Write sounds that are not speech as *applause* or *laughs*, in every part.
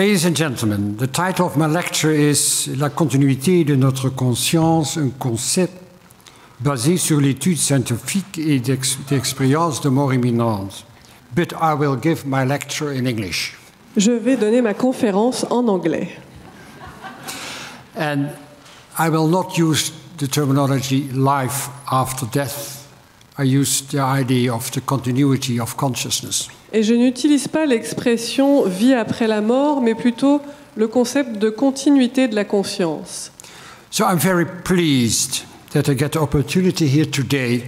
Ladies and gentlemen, the title of my lecture is La continuité de notre conscience, un concept basé sur l'étude scientifique et d'ex- d'expérience de mort imminente. But I will give my lecture in English. Je vais donner ma conférence en anglais. And I will not use the terminology life after death. I use the idea of the continuity of consciousness. Et je n'utilise pas l'expression vie après la mort, mais plutôt le concept de continuité de la conscience. So I'm very pleased that I get the opportunity here today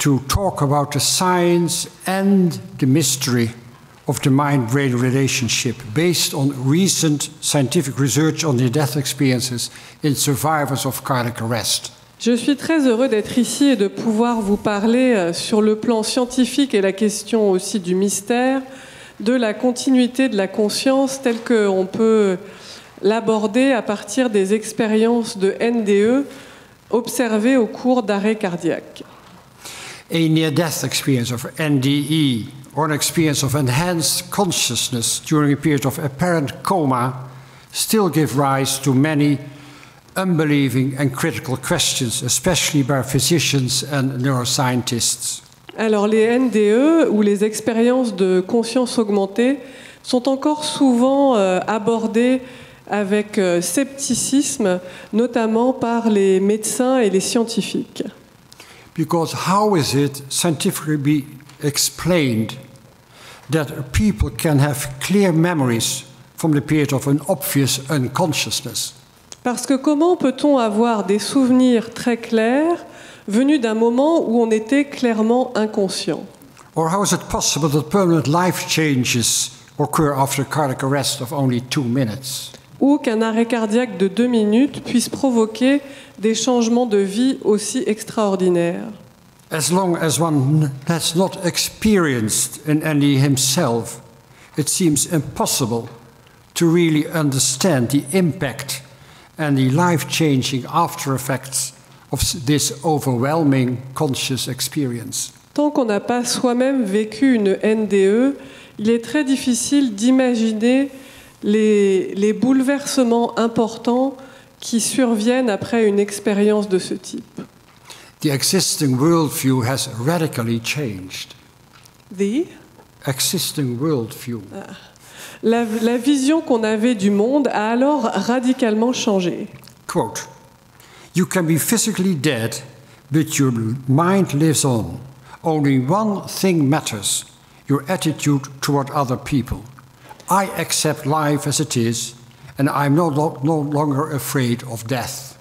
to talk about the science and the mystery of the mind brain relationship based on recent scientific research on the death experiences in survivors of cardiac arrest. Je suis très heureux d'être ici et de pouvoir vous parler euh, sur le plan scientifique et la question aussi du mystère, de la continuité de la conscience telle qu'on peut l'aborder à partir des expériences de NDE observées au cours d'arrêts cardiaques. A near death experience of NDE or an experience of enhanced consciousness during a period of apparent coma still give rise to many unbelieving and critical questions, especially by physicians and neuroscientists. Alors les NDE ou les expériences de conscience augmentée sont encore souvent euh, abordées avec euh, scepticisme, notamment par les médecins et les scientifiques. Because how is it scientifically explained that people can have clear memories from the period of an obvious unconsciousness? Parce que comment peut-on avoir des souvenirs très clairs venus d'un moment où on était clairement inconscient Or how is it possible that permanent life changes occur after cardiac arrest of only two minutes? ou qu'un arrêt cardiaque de deux minutes puisse provoquer des changements de vie aussi extraordinaires? As long as one has not experienced an ND himself, it seems impossible to really understand the impact and the life changing after effects of this overwhelming conscious experience. Tant qu'on n'a pas soi-même vécu une NDE, il est très difficile d'imaginer les, les bouleversements importants qui surviennent après une expérience de ce type. The existing worldview has radically changed. The- Existing worldview. Ah. La, la vision qu'on avait du monde a alors radicalement changé. Quote You can be physically dead, but your mind lives on. Only one thing matters your attitude toward other people. I accept life as it is, and I'm no, lo- no longer afraid of death.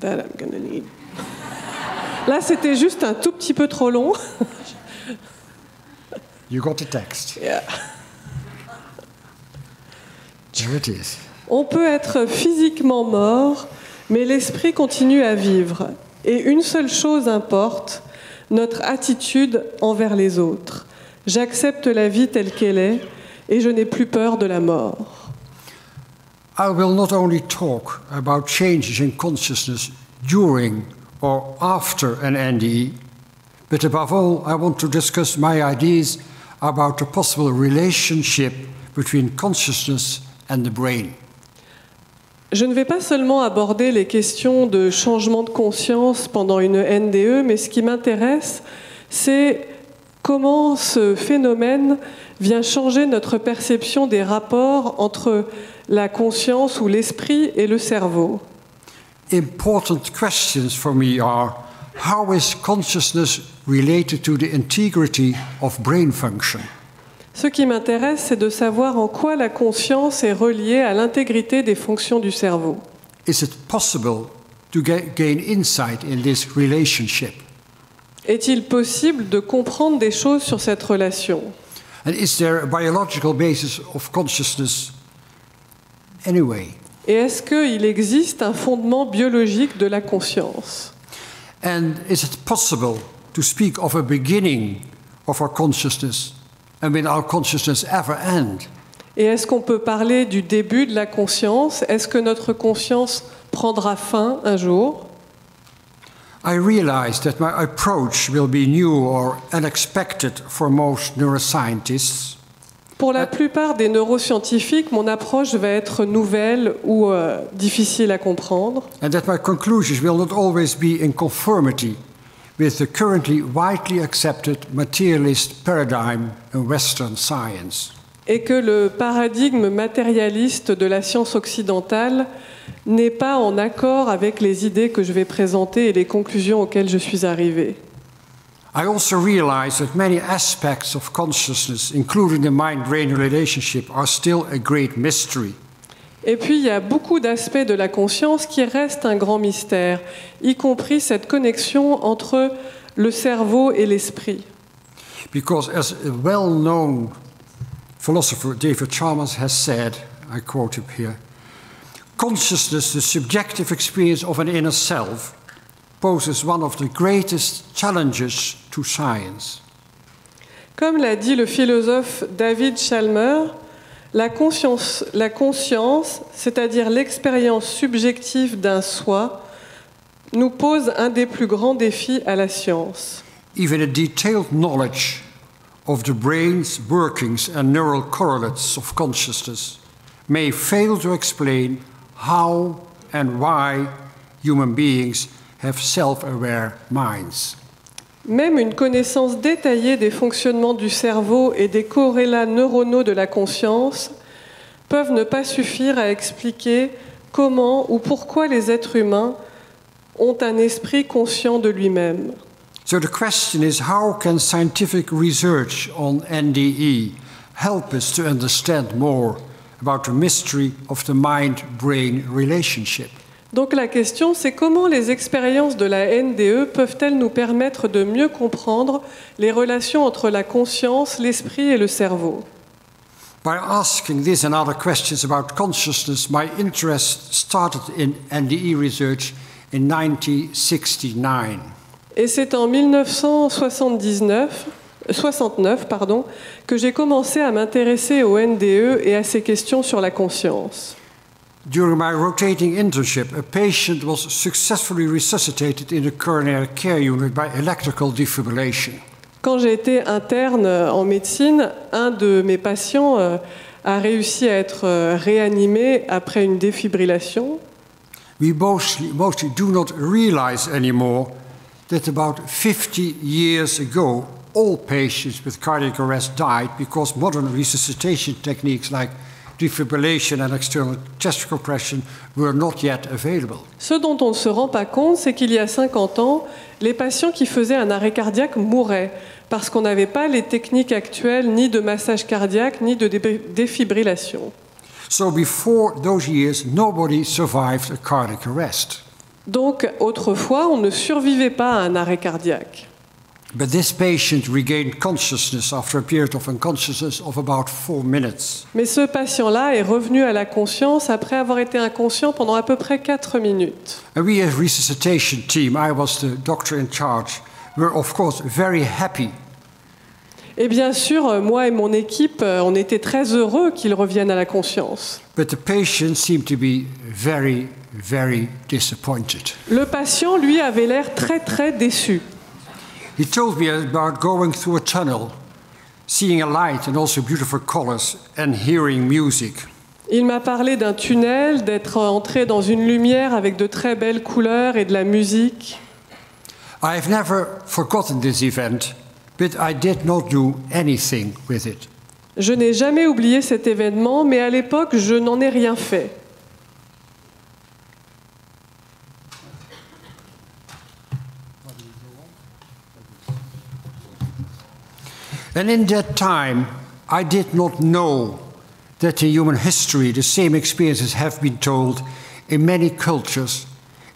That I'm gonna need. Là, c'était juste un tout petit peu trop long. You got the text. Yeah. On peut être physiquement mort, mais l'esprit continue à vivre. Et une seule chose importe, notre attitude envers les autres. J'accepte la vie telle qu'elle est et je n'ai plus peur de la mort. I will not only talk about changes in consciousness during or after an NDE, but above all, I want to discuss my ideas about the possible relationship between consciousness and the brain. Je ne vais pas seulement aborder les questions de changement de conscience pendant une NDE, mais ce qui m'intéresse, c'est comment ce phénomène vient changer notre perception des rapports entre la conscience ou l'esprit et le cerveau. Important questions for me are how is consciousness related to the integrity of brain function? Ce qui m'intéresse, c'est de savoir en quoi la conscience est reliée à l'intégrité des fonctions du cerveau. Is it possible to ga- gain insight in this relationship? Est-il possible de comprendre des choses sur cette relation? And is there a biological basis of consciousness anyway? Et est-ce qu'il existe un fondement biologique de la conscience? And is it possible to speak of a beginning of our consciousness and will our consciousness ever end? Et est-ce qu'on peut parler du début de la conscience? Est-ce que notre conscience prendra fin un jour? I realize that my approach will be new or unexpected for most neuroscientists, Pour la plupart des neuroscientifiques, mon approche va être nouvelle ou euh, difficile à comprendre. and that my conclusions will not always be in conformity with the currently widely accepted materialist paradigm in Western science. et que le paradigme matérialiste de la science occidentale n'est pas en accord avec les idées que je vais présenter et les conclusions auxquelles je suis arrivé. I also realize that many aspects of consciousness, including the mind brain relationship, are still a great mystery. Et puis il y a beaucoup d'aspects de la conscience qui restent un grand mystère, y compris cette connexion entre le cerveau et l'esprit. Because, as a well known philosopher David Chalmers has said, I quote him here consciousness, the subjective experience of an inner self, poses one of the greatest challenges to science. Comme l'a dit le philosophe David Chalmer, la conscience, la conscience c'est-à-dire l'expérience subjective d'un soi, nous pose un des plus grands défis à la science. Even a detailed knowledge of the brain's workings and neural correlates of consciousness may fail to explain how and why human beings have self aware minds. Même une connaissance détaillée des fonctionnements du cerveau et des corrélats neuronaux de la conscience peuvent ne pas suffire à expliquer comment ou pourquoi les êtres humains ont un esprit conscient de lui-même. So the question is how can scientific research on NDE help us to understand more about the mystery of the mind brain relationship? Donc la question, c'est comment les expériences de la NDE peuvent-elles nous permettre de mieux comprendre les relations entre la conscience, l'esprit et le cerveau? By asking this and other questions about consciousness, my interest started in NDE research in 1969. Et c'est en 1979, 69, pardon, que j'ai commencé à m'intéresser au NDE et à ces questions sur la conscience. During my rotating internship, a patient was successfully resuscitated in a coronary care unit by electrical defibrillation. Quand j'ai été interne en médecine, un de mes patients euh, a réussi à être euh, réanimé après une défibrillation. We mostly, mostly do not realize anymore that about 50 years ago, all patients with cardiac arrest died because modern resuscitation techniques like defibrillation and external chest compression were not yet available. Ce dont on ne se rend pas compte, c'est qu'il y a 50 ans, les patients qui faisaient un arrêt cardiaque mouraient parce qu'on n'avait pas les techniques actuelles ni de massage cardiaque ni de dé- défibrillation. So before those years, nobody survived a cardiac arrest. Donc autrefois, on ne survivait pas à un arrêt cardiaque. But this patient regained consciousness after a period of unconsciousness of about four minutes. Mais ce patient-là est revenu à la conscience après avoir été inconscient pendant à peu près 4 minutes. And we, as resuscitation team, I was the doctor in charge, were of course very happy Et bien sûr, euh, moi et mon équipe, euh, on était très heureux qu'il revienne à la conscience. But the patient seemed to be very, very disappointed. Le patient, lui, avait l'air très très déçu. He told me about going through a tunnel, seeing a light and also beautiful colors, and hearing music. Il m'a parlé d'un tunnel, d'être entré dans une lumière avec de très belles couleurs et de la musique. I have never forgotten this event, but I did not do anything with it. Je n'ai jamais oublié cet événement, mais à l'époque, je n'en ai rien fait. And in that time, I did not know that in human history the same experiences have been told in many cultures,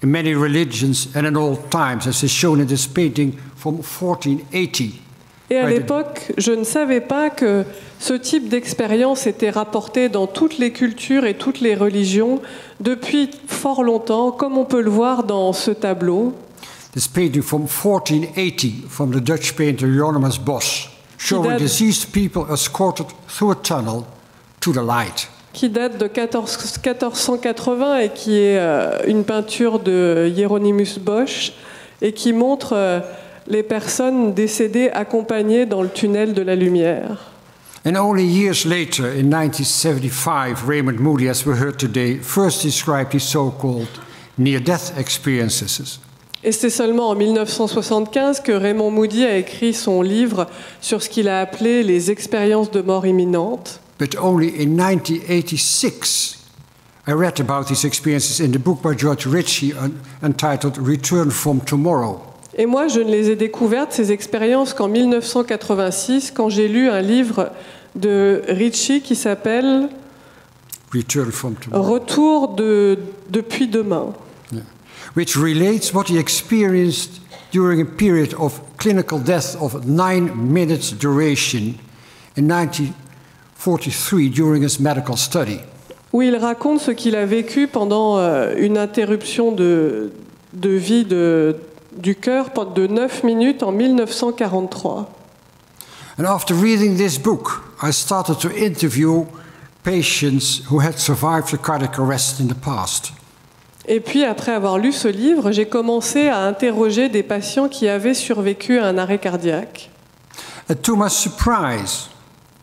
in many religions, and in all times, as is shown in this painting from 1480. Et à l'époque, je ne savais pas que ce type d'expérience était rapporté dans toutes les cultures et toutes les religions depuis fort longtemps, comme on peut le voir dans ce tableau. This painting from 1480 from the Dutch painter Bosch, showing deceased people escorted through a tunnel to the light. qui date de 14 1480 et qui est euh, une peinture de Hieronymus Bosch et qui montre euh, les personnes décédées accompagnées dans le tunnel de la lumière. And only years later, in 1975, Raymond Moody, as we heard today, first described his so called near death experiences. Et c'est seulement en 1975 que Raymond Moody a écrit son livre sur ce qu'il a appelé les expériences de mort imminente. But only in 1986, I read about these experiences in the book by George Ritchie entitled Return from Tomorrow. Et moi, je ne les ai découvertes, ces expériences, qu'en 1986, quand j'ai lu un livre de Ritchie qui s'appelle Return from Tomorrow. Retour de, depuis demain, which relates what he experienced during a period of clinical death of nine minutes duration in 1943 during his medical study. où il raconte ce qu'il a vécu pendant euh, une interruption de, de vie de- du cœur de 9 minutes en 1943. And after reading this book, I started to interview patients who had survived a cardiac arrest in the past. Et puis, après avoir lu ce livre, j'ai commencé à interroger des patients qui avaient survécu à un arrêt cardiaque. And to my surprise,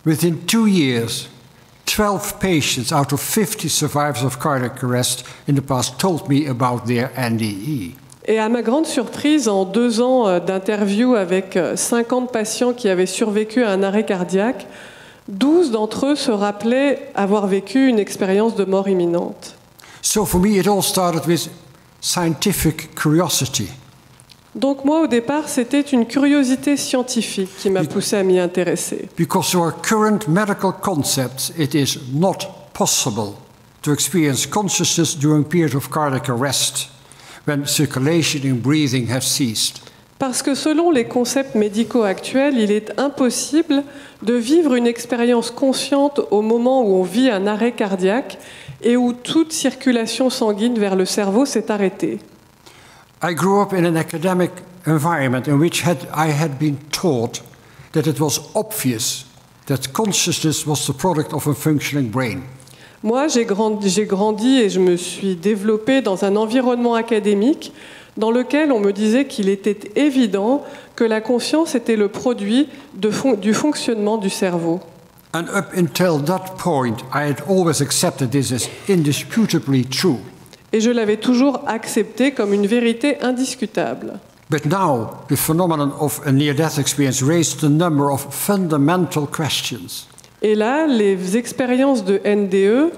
within two years, 12 patients out of 50 survivors of cardiac arrest in the past told me about their. NDE. Et à ma grande surprise, en deux ans euh, d'interview avec euh, 50 patients qui avaient survécu à un arrêt cardiaque, 12 d'entre eux se rappelaient avoir vécu une expérience de mort imminente. So for me, it all started with scientific curiosity. Donc moi, au départ, c'était une curiosité scientifique qui m'a poussé à m'y intéresser. Because to our current medical concepts, it is not possible to experience consciousness during period of cardiac arrest when circulation and breathing have ceased. Parce que selon les concepts médicaux actuels, il est impossible de vivre une expérience consciente au moment où on vit un arrêt cardiaque et où toute circulation sanguine vers le cerveau s'est arrêtée. I grew up in an academic environment in which had, I had been taught that it was obvious that consciousness was the product of a functioning brain. Moi, j'ai grandi, grandi et je me suis développée dans un environnement académique dans lequel on me disait qu'il était évident que la conscience était le produit de fon- du fonctionnement du cerveau. And up until that point, I had always accepted this as indisputably true. Et je l'avais toujours accepté comme une vérité indiscutable. But now, the phenomenon of a near death experience raised a number of fundamental questions. Et là, les expériences de NDE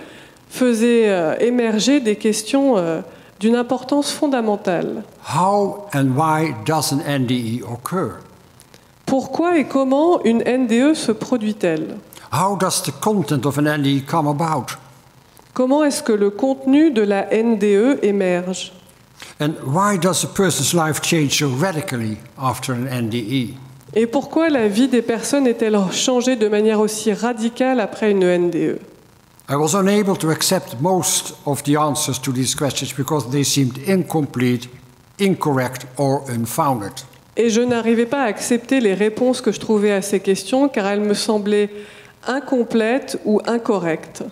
faisaient euh, émerger des questions euh, d'une importance fondamentale. How and why does an NDE occur? Pourquoi et comment une NDE se produit-elle? How does the content of an NDE come about? Comment est-ce que le contenu de la NDE émerge? And why does a person's life change so radically after an? NDE? Et pourquoi la vie des personnes est-elle changée de manière aussi radicale après une NDE I was unable to accept most of the answers to these questions because they seemed incomplete, incorrect, or unfounded. Et je n'arrivais pas à accepter les réponses que je trouvais à ces questions car elles me semblaient incomplètes ou incorrectes.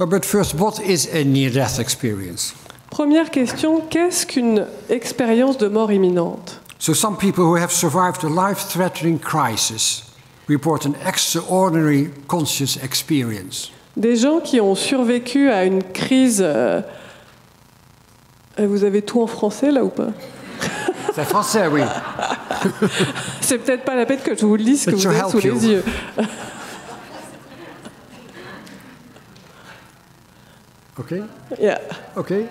Uh, But first, what is a near death experience? Première question, qu'est-ce qu'une expérience de mort imminente? So, some people who have survived a life threatening crisis report an extraordinary conscious experience. Des gens qui ont survécu à une crise... euh, Vous avez tout en français là ou pas? *laughs* C'est français, oui. C'est peut-être pas la peine que je vous lise ce que vous avez sous you. les yeux. Okay? Yeah. Okay?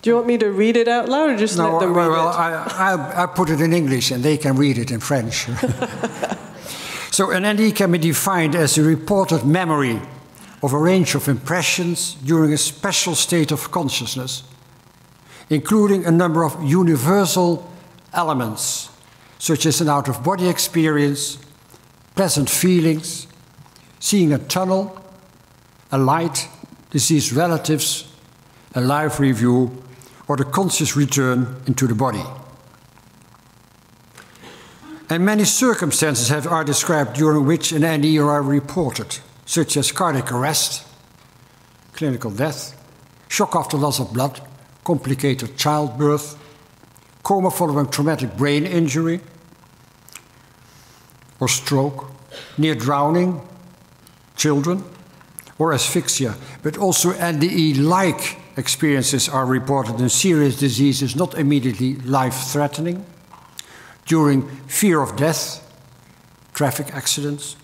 Do you want me to read it out loud or just No, let them well, read well it? I, I, I put it in English and they can read it in French. *laughs* so, an NDE can be defined as a reported memory of a range of impressions during a special state of consciousness, including a number of universal elements, such as an out of body experience, pleasant feelings, seeing a tunnel, a light, deceased relatives, a life review, or the conscious return into the body. And many circumstances have, are described during which an NDE are reported, such as cardiac arrest, clinical death, shock after loss of blood, complicated childbirth, coma following traumatic brain injury or stroke, near drowning, children, or asphyxia, but also NDE like experiences are reported in serious diseases not immediately life threatening, during fear of death, traffic accidents,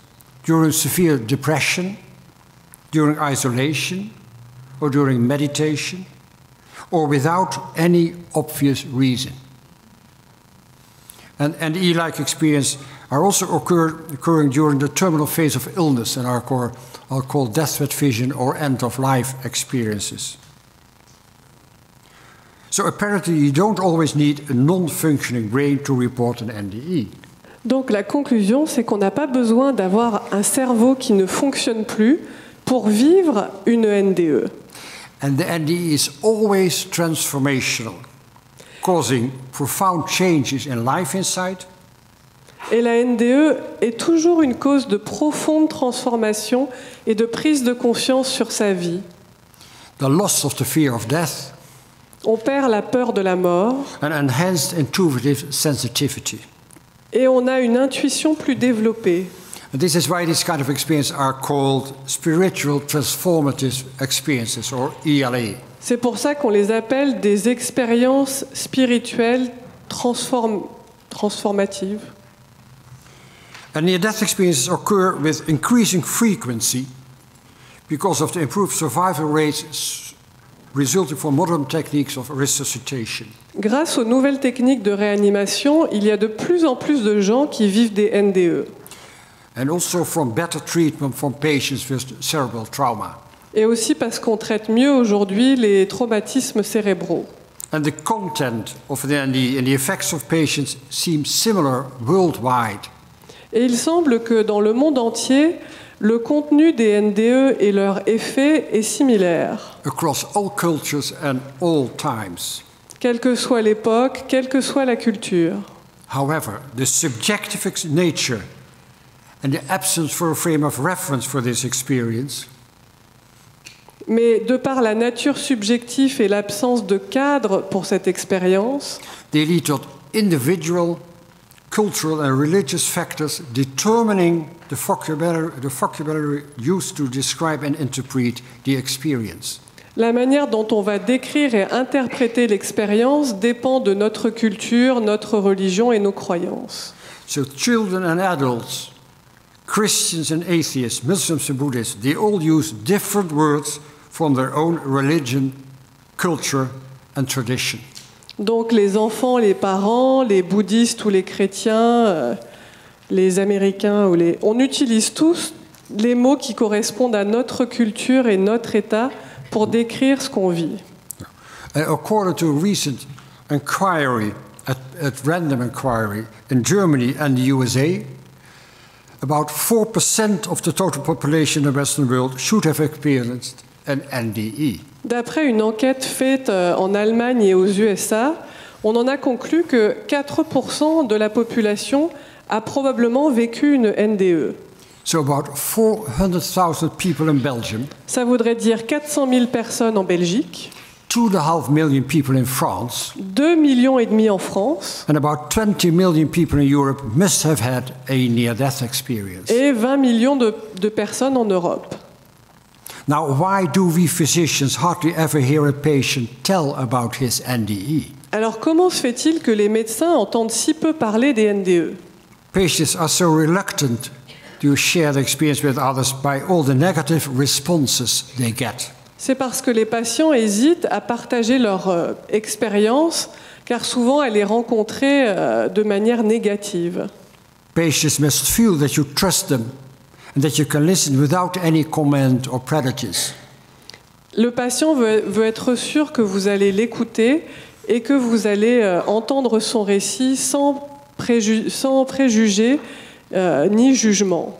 during severe depression, during isolation, or during meditation, or without any obvious reason. And, and E-like experience are also occur, occurring during the terminal phase of illness and are are called death threat vision or end-of-life experiences. So apparently you don't always need a non-functioning brain to report an NDE. Donc la conclusion, c'est qu'on n'a pas besoin d'avoir un cerveau qui ne fonctionne plus pour vivre une NDE. And the NDE is always transformational, causing profound changes in life insight, Et la NDE est toujours une cause de profonde transformation et de prise de conscience sur sa vie. the loss of the fear of death, On perd la peur de la mort and enhanced intuitive sensitivity. et on a une intuition plus développée. And this is why these kind of experiences are called spiritual transformative experiences, or ELA. C'est pour ça qu'on les appelle des expériences spirituelles transform- transformatives. And near-death experiences occur with increasing frequency because of the improved survival rates resulting from modern techniques of resuscitation. Grâce aux nouvelles techniques de réanimation, il y a de plus en plus de gens qui vivent des. NDE. And also from better treatment from patients with cerebral trauma. Et aussi parce qu'on traite mieux aujourd'hui les traumatismes cérébraux. And the content of the NDE and the effects of patients seem similar worldwide. Et il semble que dans le monde entier, le contenu des NDE et leur effet est similaire, across all cultures and all times. quelle que soit l'époque, quelle que soit la culture. However, the subjective ex- nature and the absence for a frame of reference for this experience Mais de par la nature subjective et l'absence de cadre pour cette expérience, they lead to individual, cultural, and religious factors determining the vocabulary, the vocabulary used to describe and interpret the experience. la manière dont on va décrire et interpréter l'expérience dépend de notre culture, notre religion et nos croyances. So, children and adults, Christians and atheists, Muslims and Buddhists, they all use different words from their own religion, culture, and tradition. Donc les enfants, les parents, les bouddhistes ou les chrétiens, euh, les américains ou les... On utilise tous les mots qui correspondent à notre culture et notre état pour décrire ce qu'on vit. And according to a recent inquiry, at random inquiry in Germany and the USA, about 4% of the total population in the Western world should have experienced an NDE. D'après une enquête faite euh, en Allemagne et aux USA, on en a conclu que 4% de la population a probablement vécu une NDE. So, about 400,000 people in Belgium, Ça voudrait dire 400 000 personnes en Belgique, 2.5 million people in France, 2 millions et demi en France and about 20 million people in Europe must have had a near death experience. et 20 millions de, de personnes en Europe. Now, why do we physicians hardly ever hear a patient tell about his NDE? Alors comment se fait-il que les médecins entendent si peu parler des NDE Patients are so reluctant to share the experience with others by all the negative responses they get. C'est parce que les patients hésitent à partager leur euh, expérience car souvent elle est rencontrée euh, de manière négative. Patients must feel that you trust them that you can listen without any comment or prejudice. Le patient veut, veut être sûr que vous allez l'écouter et que vous allez euh, entendre son récit sans, préju- sans préjugés euh, ni jugement.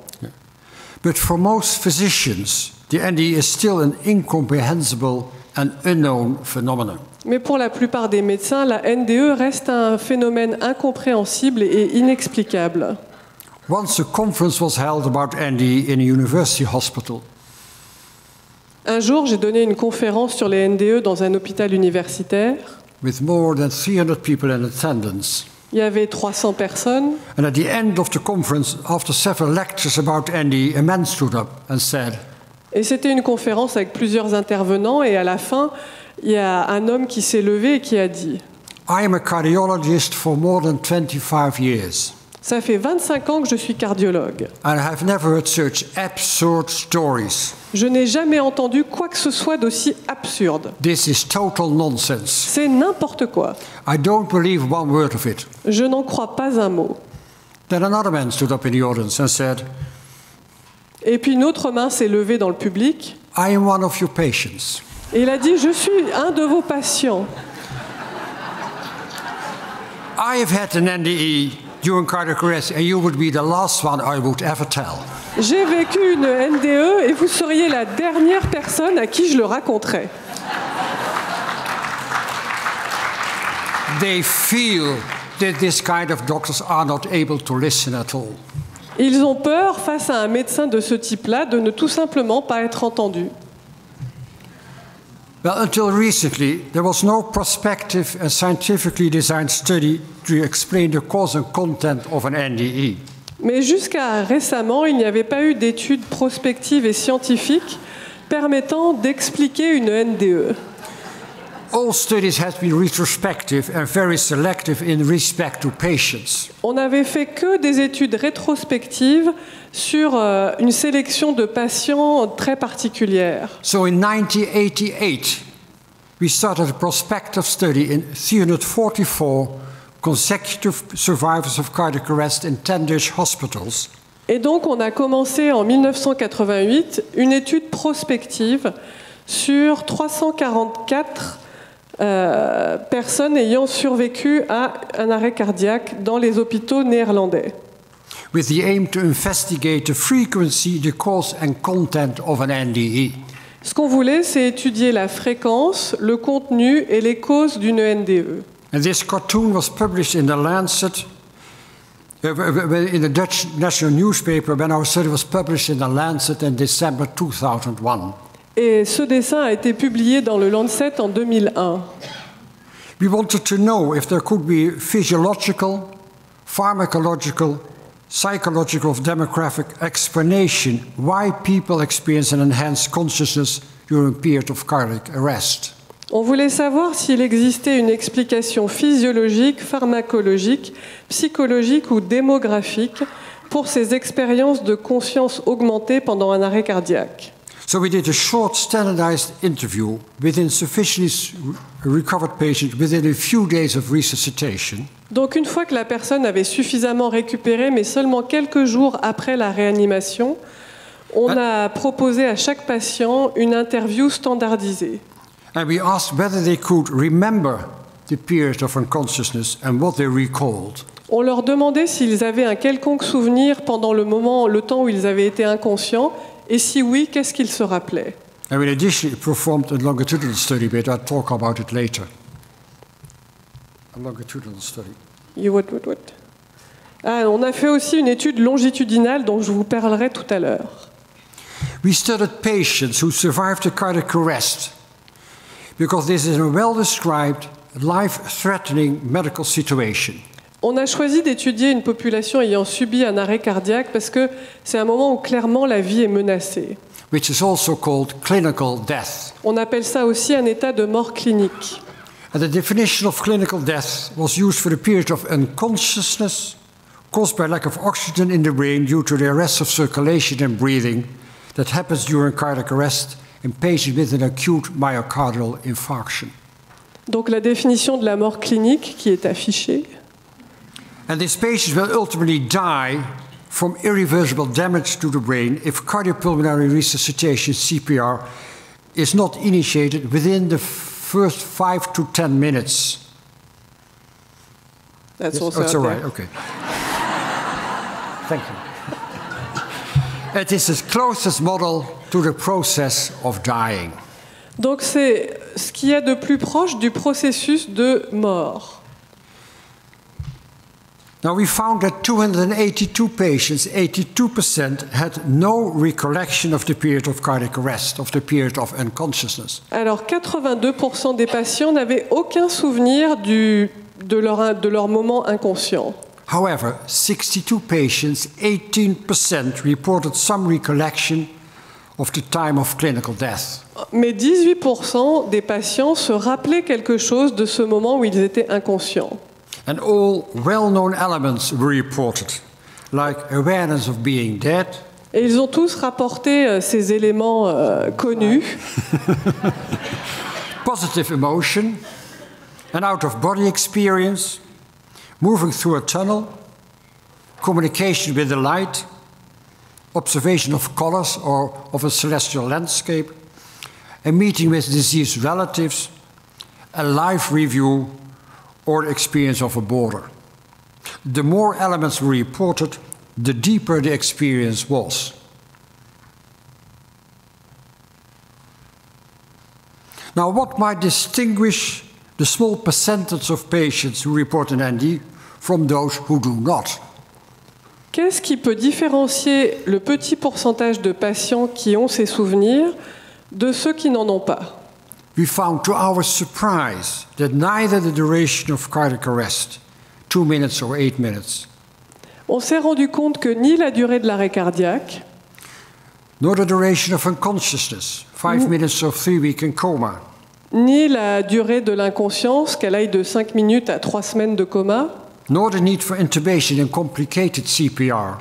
But for most physicians, the NDE is still an incomprehensible and unknown phenomenon. Mais pour la plupart des médecins, la NDE reste un phénomène incompréhensible et inexplicable. Once a conference was held about NDE in a university hospital. Un jour, j'ai donné une conférence sur les NDE dans un hôpital universitaire with more than 300 people in attendance. Il y avait 300 personnes. And at the end of the conference, after several lectures about NDE, a man stood up and said, Et c'était une conférence avec plusieurs intervenants. Et à la fin, il y a un homme qui s'est levé et qui a dit I am a cardiologist for more than 25 years, Ça fait 25 ans que je suis cardiologue. and I have never heard such absurd stories. Je n'ai jamais entendu quoi que ce soit d'aussi absurde. This is total nonsense. C'est n'importe quoi. I don't believe one word of it. Je n'en crois pas un mot. Then another man stood up in the audience and said, Et puis une autre main s'est levée dans le public I am one of your patients. et il a dit Je suis un de vos patients. I have had an NDE during cardiac arrest, and you would be the last one I would ever tell. J'ai vécu une NDE et vous seriez la dernière personne à qui je le raconterais. They feel that this kind of doctors are not able to listen at all. Ils ont peur, face à un médecin de ce type-là, de ne tout simplement pas être entendus. Well, until recently, there was no prospective and scientifically designed study to explain the cause and content of an NDE. Mais jusqu'à récemment, il n'y avait pas eu d'études prospectives et scientifiques permettant d'expliquer une. NDE. All studies have been retrospective and very selective in respect to patients. On n'avait fait que des études rétrospectives sur euh, une sélection de patients très particulière. So in 1988, we started a prospective study in 344 consecutive survivors of cardiac arrest in 10 Dutch hospitals. Et donc on a commencé en 1988 une étude prospective sur 344 euh, personnes ayant survécu à un arrêt cardiaque dans les hôpitaux néerlandais. with the aim to investigate the frequency, the cause, and content of an. NDE. Ce qu'on voulait, c'est étudier la fréquence, le contenu et les causes d'une. NDE. And this cartoon was published in the Lancet, uh, in the Dutch national newspaper, when our study was published in the Lancet in December 2001. Et ce dessin a été publié dans le Lancet en 2001. We wanted to know if there could be physiological, pharmacological, psychological, or demographic explanation why people experience an enhanced consciousness during a period of cardiac arrest. On voulait savoir s'il existait une explication physiologique, pharmacologique, psychologique ou démographique pour ces expériences de conscience augmentée pendant un arrêt cardiaque. So we did a short standardized interview within sufficiently s- recovered patients within a few days of resuscitation. Donc une fois que la personne avait suffisamment récupéré, mais seulement quelques jours après la réanimation, on a proposé à chaque patient une interview standardisée. And we asked whether they could remember the period of unconsciousness and what they recalled. On leur demandait s'ils avaient un quelconque souvenir pendant le moment, le temps où ils avaient été inconscients, et si oui, qu'est-ce qu'ils se rappelaient. And we additionally performed a longitudinal study, but I'll talk about it later. A longitudinal study. You what, what, what Ah, on a fait aussi une étude longitudinale dont je vous parlerai tout à l'heure. We studied patients who survived a cardiac arrest because this is a well described, life threatening medical situation. On a choisi d'étudier une population ayant subi un arrêt cardiaque parce que c'est un moment où clairement la vie est menacée. which is also called clinical death. On appelle ça aussi un état de mort clinique. And the definition of clinical death was used for a period of unconsciousness caused by lack of oxygen in the brain due to the arrest of circulation and breathing that happens during cardiac arrest in patients with an acute myocardial infarction. Donc la définition de la mort clinique qui est affichée. And these patients will ultimately die from irreversible damage to the brain if cardiopulmonary resuscitation CPR is not initiated within the first five to ten minutes. That's Yes? also Oh, it's all right, okay. *laughs* Thank you. It is the closest model to the process of dying. Donc c'est ce qu'il y a de plus proche du processus de mort. Now, we found that 282 patients, 82%, had no recollection of the period of cardiac arrest, of the period of unconsciousness. Alors 82% des patients n'avaient aucun souvenir du de leur, de leur moment inconscient. However, 62 patients, 18% reported some recollection of the time of clinical death. Mais 18% des patients se rappelaient quelque chose de ce moment où ils étaient inconscients. And all well known elements were reported, like awareness of being dead, Et ils ont tous rapporté euh, ces éléments euh, connus, *laughs* positive emotion, an out of body experience, moving through a tunnel, communication with the light, observation of colors or of a celestial landscape, a meeting with deceased relatives, a life review, or experience of a border. The more elements were reported, the deeper the experience was. Now, what might distinguish the small percentage of patients who report an ND from those who do not? Qu'est-ce qui peut différencier le petit pourcentage de patients qui ont ces souvenirs de ceux qui n'en ont pas? We found to our surprise that neither the duration of cardiac arrest, two minutes or eight minutes, On s'est rendu compte que ni la durée de l'arrêt cardiaque, nor the duration of unconsciousness, five minutes or three week in coma, ni la durée de l'inconscience, qu'elle aille de 5 minutes à 3 semaines de coma, nor the need for intubation and complicated CPR,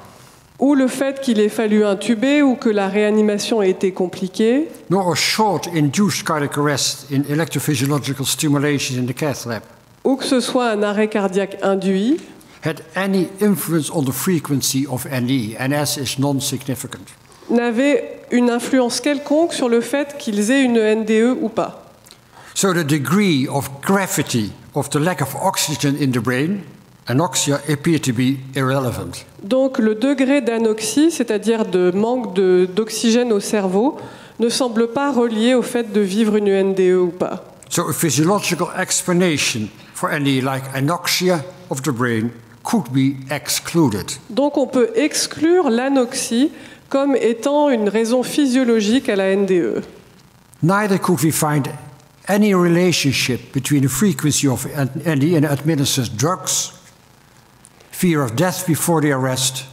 ou le fait qu'il ait fallu intuber ou que la réanimation ait été compliquée, nor a short induced cardiac arrest in electrophysiological stimulation in the cath lab ou que ce soit un arrêt cardiaque induit, had any influence on the frequency of NE. NS is non significant. n'avait une influence quelconque sur le fait qu'ils aient une NDE ou pas. So the degree of gravity of the lack of oxygen in the brain, anoxia, appear to be irrelevant. Donc le degré d'anoxie, c'est-à-dire de manque de- d'oxygène au cerveau, ne semble pas relié au fait de vivre une NDE ou pas. So a physiological explanation for NE, like anoxia of the brain, could be excluded. Donc on peut exclure l'anoxie comme étant une raison physiologique à la E. NDE. Neither could we find any relationship between the frequency of NE and administered drugs, fear of death before the arrest,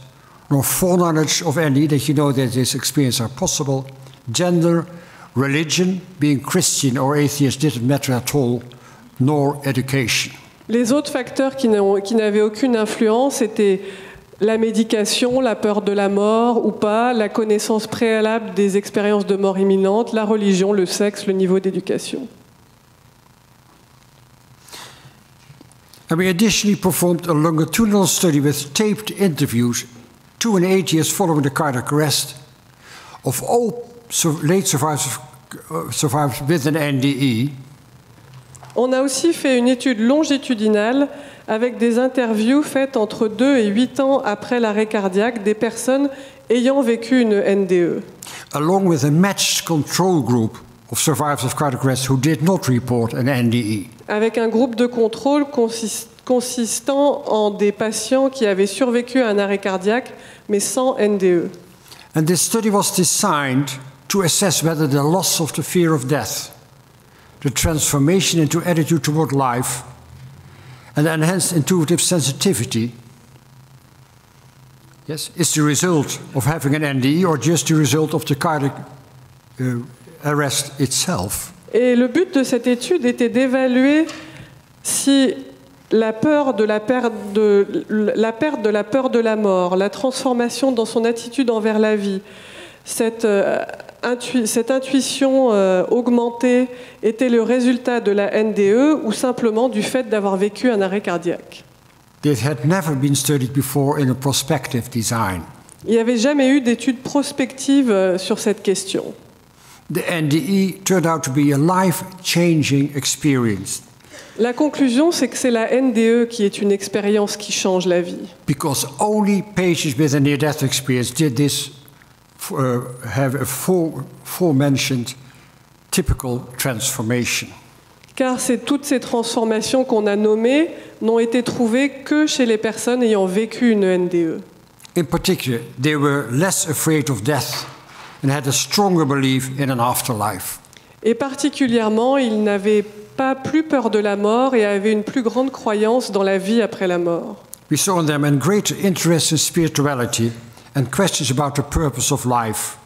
nor foreknowledge of NE that you know that this experience are possible, gender, religion, being Christian or atheist didn't matter at all, nor education. Les autres facteurs qui n'avaient aucune influence étaient la médication, la peur de la mort ou pas, la connaissance préalable des expériences de mort imminente, la religion, le sexe, le niveau d'éducation. And we additionally performed a longitudinal study with taped interviews, two and eight years following the cardiac arrest, of all late survivors, uh, survivors with an NDE, On a aussi fait une étude longitudinale avec des interviews faites entre 2 et 8 ans après l'arrêt cardiaque des personnes ayant vécu une. NDE. along with a matched control group of survivors of cardiac arrest who did not report an. NDE. Avec un groupe de contrôle consis- consistant en des patients qui avaient survécu à un arrêt cardiaque mais sans. NDE. And this study was designed to assess whether the loss of the fear of death, the transformation into attitude toward life, and enhanced intuitive sensitivity yes, is the result of having an NDE or just the result of the cardiac uh, arrest itself. Et le but de cette étude était d'évaluer si la peur de la perte de la perte de la peur de la mort, la transformation dans son attitude envers la vie, cette, euh, cette intuition euh, augmentée était le résultat de la NDE ou simplement du fait d'avoir vécu un arrêt cardiaque. It had never been studied before in a prospective design. Il n'y avait jamais eu d'études prospectives euh, sur cette question. The NDE turned out to be a life changing experience La conclusion, c'est que c'est la NDE qui est une expérience qui change la vie. because only patients with a near death experience did this uh, have a full, full mentioned typical transformation. Car c'est toutes ces transformations qu'on a nommées n'ont été trouvées que chez les personnes ayant vécu une. NDE. In particular, they were less afraid of death and had a stronger belief in an afterlife. Et particulièrement, ils n'avaient pas plus peur de la mort et avaient une plus grande croyance dans la vie après la mort. We saw in them a greater interest in spirituality and questions about the purpose of life.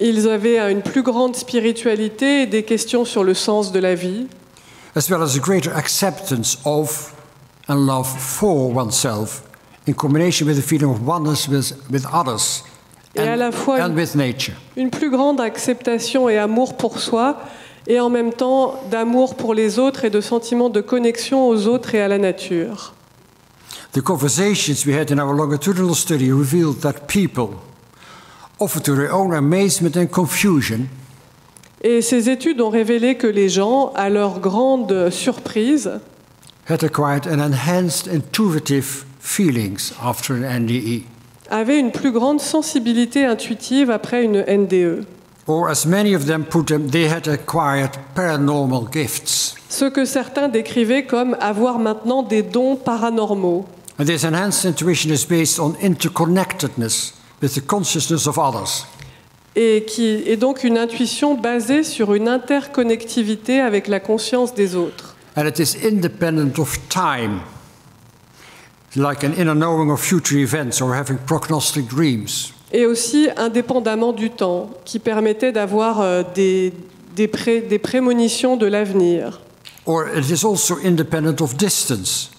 Ils avaient une plus grande spiritualité et des questions sur le sens de la vie, as well as a greater acceptance of and love for oneself in combination with the feeling of oneness with, with others Et à la and, fois une- une plus grande acceptation et amour pour soi, et en même temps d'amour pour les autres et de sentiment de connexion aux autres et à la nature. The conversations we had in our longitudinal study revealed that people, often to their own amazement and confusion, Et ces études ont révélé que les gens, à leur grande surprise, had acquired an enhanced intuitive feelings after an NDE. Avaient une plus grande sensibilité intuitive après une. NDE. Or, as many of them put them, they had acquired paranormal gifts. Ce que certains décrivaient comme avoir maintenant des dons paranormaux. And this enhanced intuition is based on interconnectedness with the consciousness of others. Et qui est donc une intuition basée sur une interconnectivité avec la conscience des autres. And it is independent of time, like an inner knowing of future events or having prognostic dreams. Et aussi indépendamment du temps, qui permettait d'avoir euh, des, des, pré- des prémonitions de l'avenir. Or it is also independent of distance,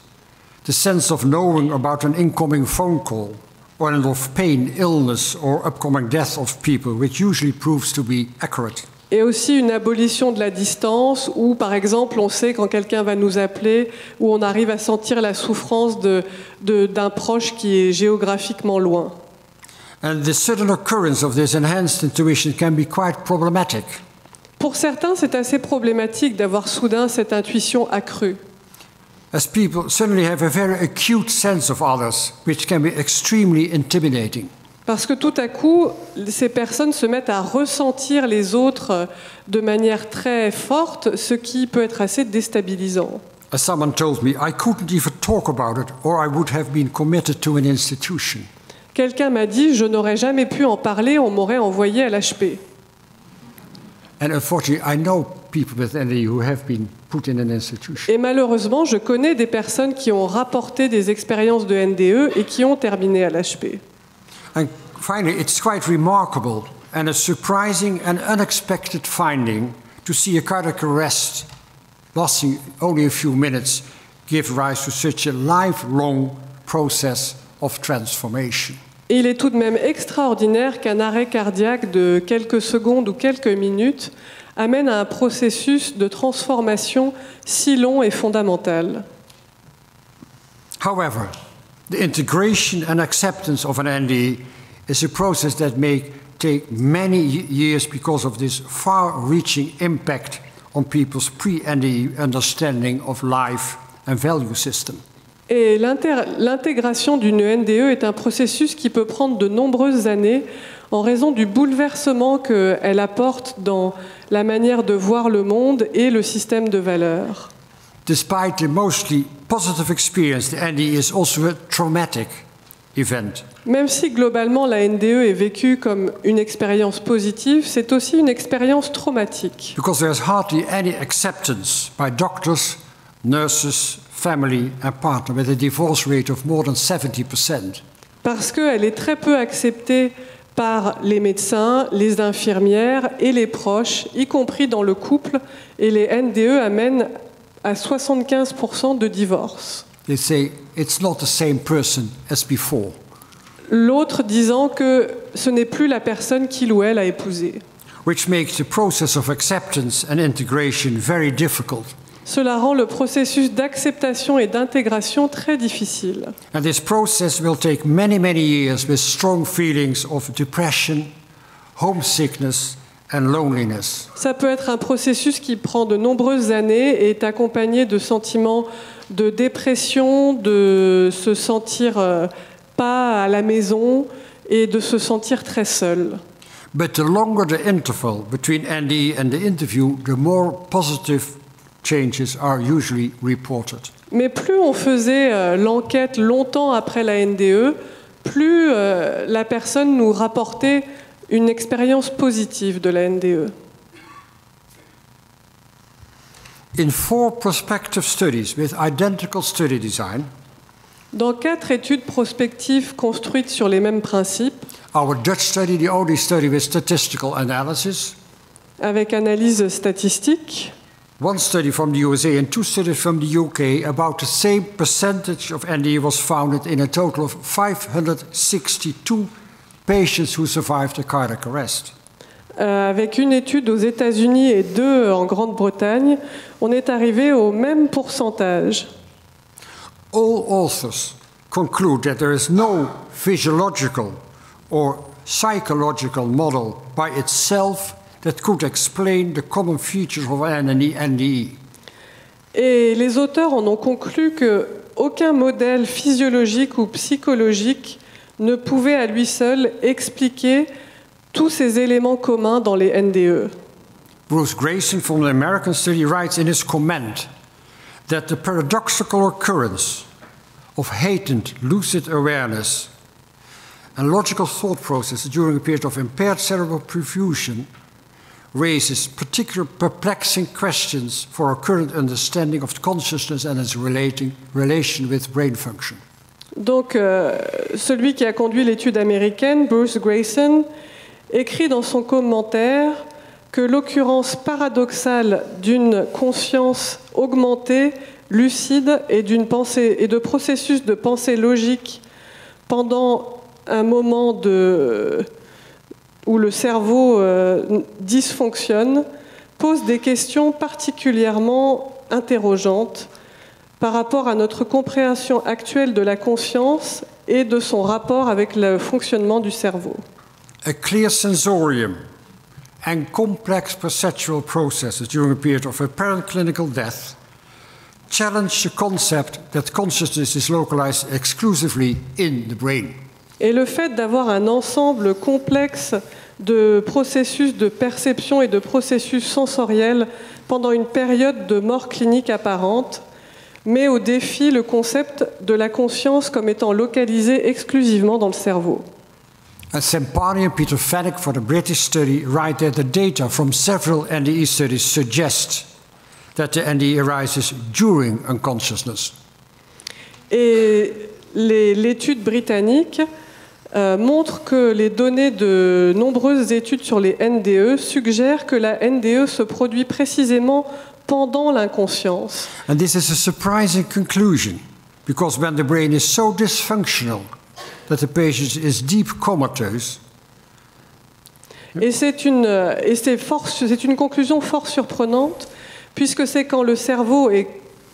the sense of knowing about an incoming phone call, or of pain, illness, or upcoming death of people, which usually proves to be accurate. Et aussi une abolition de la distance, où par exemple on sait quand quelqu'un va nous appeler, où on arrive à sentir la souffrance de- de- d'un proche qui est géographiquement loin. And the sudden occurrence of this enhanced intuition can be quite problematic. Pour certains, c'est assez problématique d'avoir soudain cette intuition accrue. as people suddenly have a very acute sense of others, which can be extremely intimidating. Parce que tout à coup, ces personnes se mettent à ressentir les autres de manière très forte, ce qui peut être assez déstabilisant. As someone told me, I couldn't even talk about it, or I would have been committed to an institution. Quelqu'un m'a dit, je n'aurais jamais pu en parler, on m'aurait envoyé à l'HP. And unfortunately, I know people with NDE who have been put in an institution. Et malheureusement, je connais des personnes qui ont rapporté des expériences de NDE et qui ont terminé à l'HP. And finally, it's quite remarkable and a surprising and unexpected finding to see a cardiac arrest lasting only a few minutes give rise to such a lifelong process of transformation. Il est tout de même extraordinaire qu'un arrêt cardiaque de quelques secondes ou quelques minutes amène à un processus de transformation si long et fondamental. However, the integration and acceptance of an NDE is a process that may take many years because of this far reaching impact on people's pre NDE understanding of life and value system. Et l'intégration d'une NDE est un processus qui peut prendre de nombreuses années en raison du bouleversement qu'elle apporte dans la manière de voir le monde et le système de valeurs. Despite the mostly positive experience, the NDE is also a traumatic event. Même si globalement la NDE est vécue comme une expérience positive, c'est aussi une expérience traumatique. Because there's hardly any acceptance by doctors, nurses, family, and partner, with a divorce rate of more than 70%. Parce qu'elle est très peu acceptée par les médecins, les infirmières et les proches, y compris dans le couple, et les NDE amènent à 75% de divorces. They say it's not the same person as before. L'autre disant que ce n'est plus la personne qu'il ou elle a épousée. which makes the process of acceptance and integration very difficult. Cela rend le processus d'acceptation et d'intégration très difficile. And this process will take many, many years with strong feelings of depression, homesickness. Ça peut être un processus qui prend de nombreuses années et est accompagné de sentiments de dépression, de se sentir euh, pas à la maison et de se sentir très seul. But the longer the interval between NDE and the interview, the more positive changes are usually reported. Mais plus on faisait euh, l'enquête longtemps après la NDE, plus euh, la personne nous rapportait une expérience positive de la. NDE. In four prospective studies with identical study design, Dans quatre études prospectives construites sur les mêmes principes, our Dutch study, the only study with statistical analysis, avec analyse statistique, one study from the USA and two studies from the UK, about the same percentage of NDE was found in a total of 562 patients who survived a cardiac arrest. euh, avec une étude aux États-Unis et deux en Grande-Bretagne, on est arrivé au même pourcentage. All authors conclude that there is no physiological or psychological model by itself that could explain the common features of NDE. NDE. Et les auteurs en ont conclu que aucun modèle physiologique ou psychologique ne pouvait à lui seul expliquer tous ces éléments communs dans les. NDE. Bruce Grayson from the American study writes in his comment that the paradoxical occurrence of heightened lucid awareness and logical thought processes during a period of impaired cerebral perfusion raises particular perplexing questions for our current understanding of consciousness and its relating, relation with brain function. Donc, euh, celui qui a conduit l'étude américaine, Bruce Grayson, écrit dans son commentaire que l'occurrence paradoxale d'une conscience augmentée, lucide et, de processus de pensée logique pendant un moment où le cerveau euh, dysfonctionne pose des questions particulièrement interrogeantes par rapport à notre compréhension actuelle de la conscience et de son rapport avec le fonctionnement du cerveau. A clear sensorium and complex perceptual processes during a period of apparent clinical death challenge the concept that consciousness is localized exclusively in the brain. Et le fait d'avoir un ensemble complexe de processus de perception et de processus sensoriels pendant une période de mort clinique apparente met au défi le concept de la conscience comme étant localisé exclusivement dans le cerveau. And Sempani and Peter Fennick for the British study write that the data from several NDE studies suggest that the NDE arises during unconsciousness. Et l'étude britannique euh, montre que les données de nombreuses études sur les NDE suggèrent que la NDE se produit précisément pendant l'inconscience. And this is a surprising conclusion because when the brain is so dysfunctional that the patient is deep comatose, Et c'est une, et c'est fort- c'est une conclusion fort surprenante, puisque c'est quand le cerveau est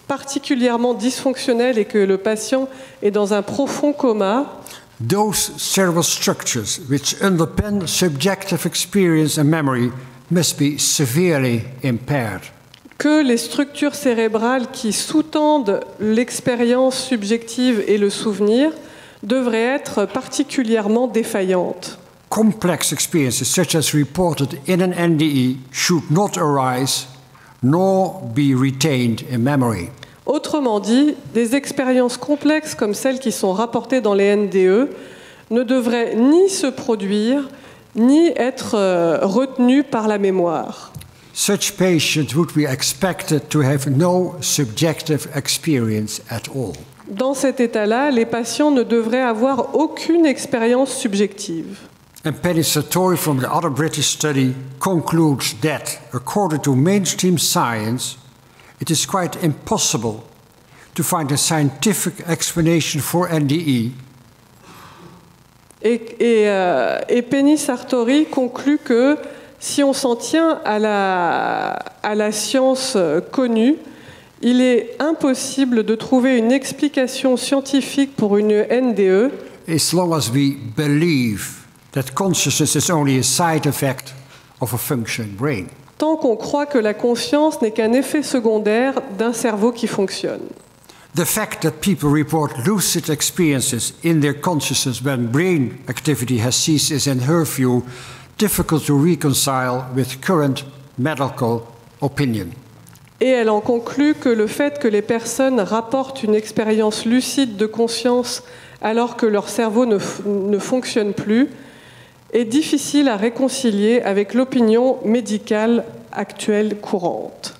particulièrement dysfonctionnel et que le patient est dans un profond coma, those cerebral structures which underpin subjective experience and memory must be severely impaired. Que les structures cérébrales qui sous-tendent l'expérience subjective et le souvenir devraient être particulièrement défaillantes. Complex experiences, such as reported in an NDE, should not arise nor be retained in memory. Autrement dit, des expériences complexes comme celles qui sont rapportées dans les NDE ne devraient ni se produire, ni être euh, retenues par la mémoire. Such patients would be expected to have no subjective experience at all. Dans cet état-là, les patients ne devraient avoir aucune expérience subjective. And Penny Sartori from the other British study concludes that, according to mainstream science, it is quite impossible to find a scientific explanation for NDE Et, et, euh, et Penny Sartori conclut que si on s'en tient à la, à la science connue, il est impossible de trouver une explication scientifique pour une NDE as long as we believe that consciousness is only a side effect of a functioning brain. tant qu'on croit que la conscience n'est qu'un effet secondaire d'un cerveau qui fonctionne. The fact that people report lucid experiences in their consciousness when brain activity has ceased is, in her view, difficult to reconcile with current medical opinion. Et elle en conclut que le fait que les personnes rapportent une expérience lucide de conscience alors que leur cerveau ne, ne fonctionne plus est difficile à réconcilier avec l'opinion médicale actuelle courante.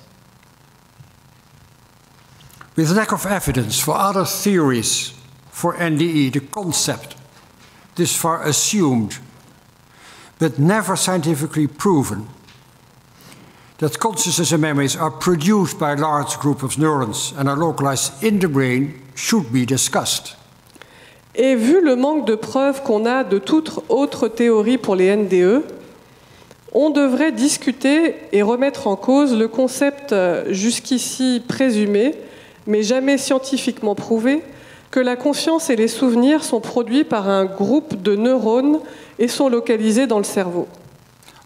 With lack of evidence for other theories for NDE, the concept, this far assumed, but never scientifically proven, that consciousness and memories are produced by a large group of neurons and are localized in the brain should be discussed. Et vu le manque de preuves qu'on a de toute autre théorie pour les NDE, on devrait discuter et remettre en cause le concept euh, jusqu'ici présumé, mais jamais scientifiquement prouvé, que la conscience et les souvenirs sont produits par un groupe de neurones et sont localisés dans le cerveau.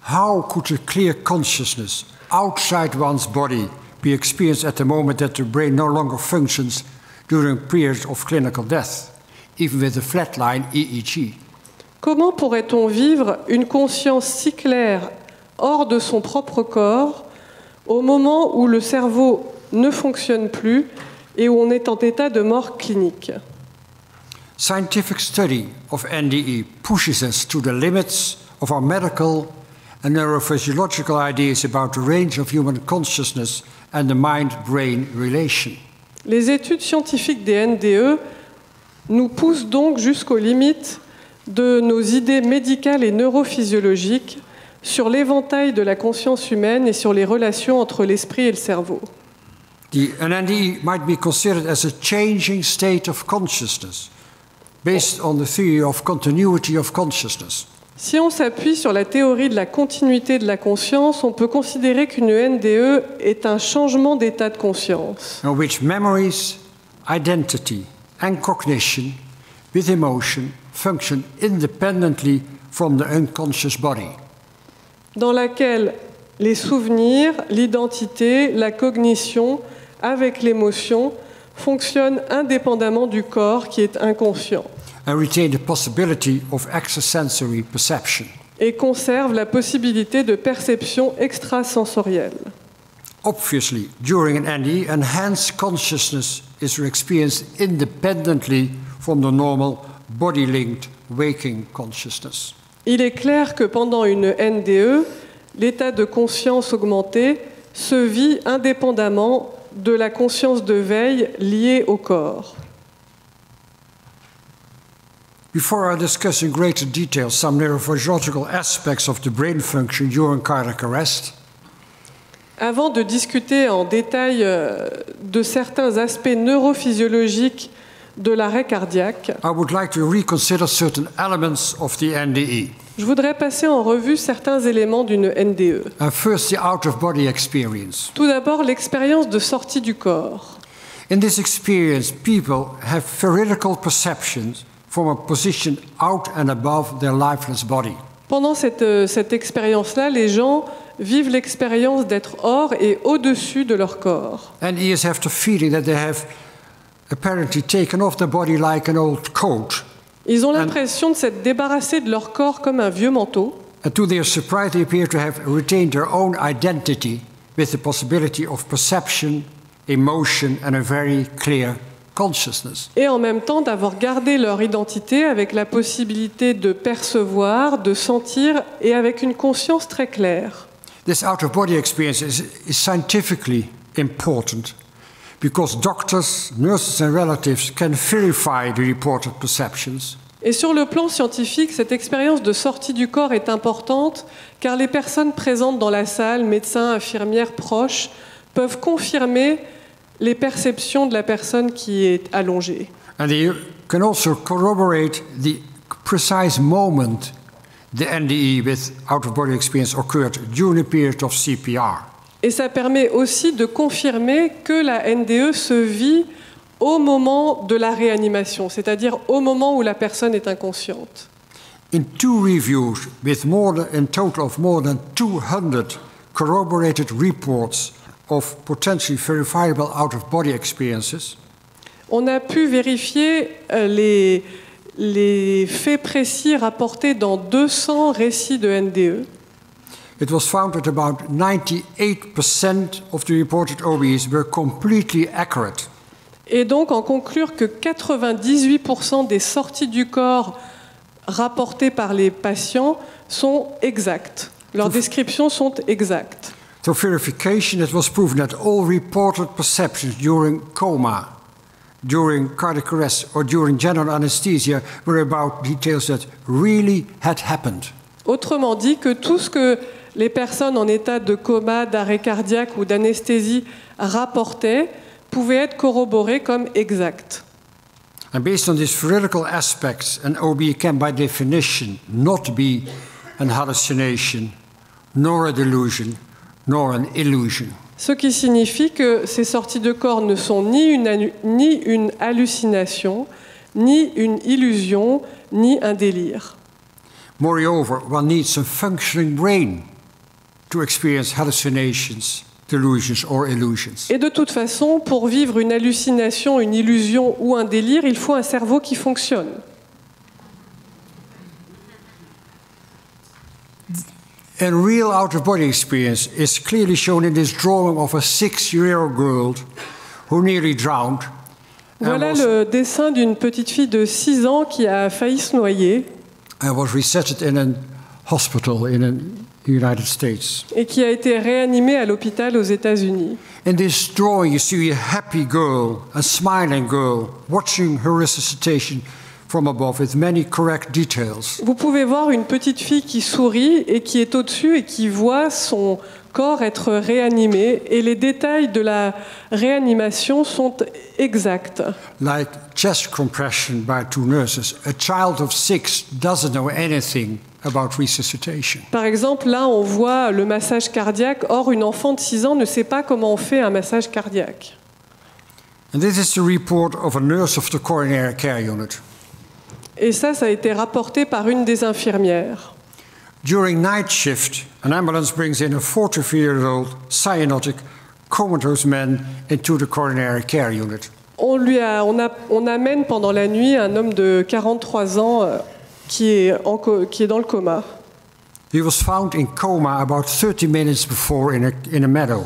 How could a clear consciousness outside one's body be experienced at the moment that the brain no longer functions during periods of clinical death, even with a flatline EEG? Comment pourrait-on vivre une conscience si claire hors de son propre corps au moment où le cerveau ne fonctionne plus et où on est en état de mort clinique? Scientific study of NDE pushes us to the limits of our medical and neurophysiological ideas about the range of human consciousness and the mind brain relation. Les études scientifiques des NDE nous poussent donc jusqu'aux limites de nos idées médicales et neurophysiologiques sur l'éventail de la conscience humaine et sur les relations entre l'esprit et le cerveau. The an NDE might be considered as a changing state of consciousness based on the theory of continuity of consciousness. Si on s'appuie sur la théorie de la continuité de la conscience, on peut considérer qu'une NDE est un changement d'état de conscience, in which memories, identity, and cognition with emotion function independently from the unconscious body. dans laquelle les souvenirs, l'identité, la cognition, avec l'émotion, fonctionnent indépendamment du corps qui est inconscient and retain the possibility of extrasensory perception. et conservent la possibilité de perception extrasensorielle. Obviously, during an NDE, enhanced consciousness is experienced independently from the normal body linked waking consciousness. Il est clair que pendant une NDE, l'état de conscience augmenté se vit indépendamment de la conscience de veille liée au corps. Before I discuss in greater detail some neurophysiological aspects of the brain function during cardiac arrest, Avant de discuter en détail euh, de certains aspects neurophysiologiques de l'arrêt cardiaque, I would like to reconsider certain elements of the NDE. je voudrais passer en revue certains éléments d'une NDE. And first, the out of body experience. Tout d'abord, l'expérience de sortie du corps. In this experience, people have veridical perceptions from a position out and above their lifeless body. Pendant cette, euh, cette expérience-là, les gens vivent l'expérience d'être hors et au-dessus de leur corps. NDEs have the feeling that they have apparently taken off their body like an old coat. Ils ont l'impression de s'être débarrassés de leur corps comme un vieux manteau. And to their surprise, they appear to have retained their own identity with the possibility of perception, emotion, and a very clear consciousness. et en même temps d'avoir gardé leur identité avec la possibilité de percevoir, de sentir et avec une conscience très claire. This out of body experience is, is scientifically important because doctors, nurses, and relatives can verify the reported perceptions. Et sur le plan scientifique, cette expérience de sortie du corps est importante car les personnes présentes dans la salle, médecins, infirmières, proches, peuvent confirmer les perceptions de la personne qui est allongée. And they can also corroborate the precise moment the NDE with out of body experience occurred during a period of CPR. Et ça permet aussi de confirmer que la NDE se vit au moment de la réanimation, c'est-à-dire au moment où la personne est inconsciente. In two reviews with more than, in total of more than 200 corroborated reports of potentially verifiable out of body experiences, On a pu vérifier euh, les, les faits précis rapportés dans 200 récits de. NDE. It was found that about 98% of the reported OBEs were completely accurate. Et donc en conclure que 98% des sorties du corps rapportées par les patients sont exactes. Leurs descriptions sont exactes. Through verification, it was proven that all reported perceptions during coma, during cardiac arrest, or during general anesthesia were about details that really had happened. Autrement dit, que tout ce que les personnes en état de coma, d'arrêt cardiaque ou d'anesthésie rapportaient pouvait être corroboré comme exact. And based on these aspects, an OB can, by definition, not be an hallucination, nor a delusion, nor an illusion. Ce qui signifie que ces sorties de corps ne sont ni une, anu- ni une hallucination, ni une illusion, ni un délire. Moreover, one needs a functioning brain to experience hallucinations, delusions, or illusions. Et de toute façon, pour vivre une hallucination, une illusion ou un délire, il faut un cerveau qui fonctionne. A real out of body experience is clearly shown in this drawing of a six year old girl who nearly drowned. and Voilà was- le dessin d'une petite fille de 6 ans qui a failli se noyer and was resettled in a hospital in the United States. Et qui a été réanimée à l'hôpital aux États-Unis. In this drawing, you see a happy girl, a smiling girl, watching her resuscitation from above with many correct details. Vous pouvez voir une petite fille qui sourit et qui est au-dessus et qui voit son corps être réanimé et les détails de la réanimation sont exacts. Like chest compression by two nurses, a child of six doesn't know anything about resuscitation. Par exemple, là, on voit le massage cardiaque. Or, une enfant de 6 ans ne sait pas comment on fait un massage cardiaque. And this is the report of a nurse of the coronary care unit. Et ça, ça a été rapporté par une des infirmières. During night shift, an ambulance brings in a 43 year old cyanotic comatose man into the coronary care unit. On, lui a, on, a- on amène pendant la nuit un homme de 43 ans euh, qui est, en co- qui est dans le coma. He was found in coma about 30 minutes before in a, in a meadow.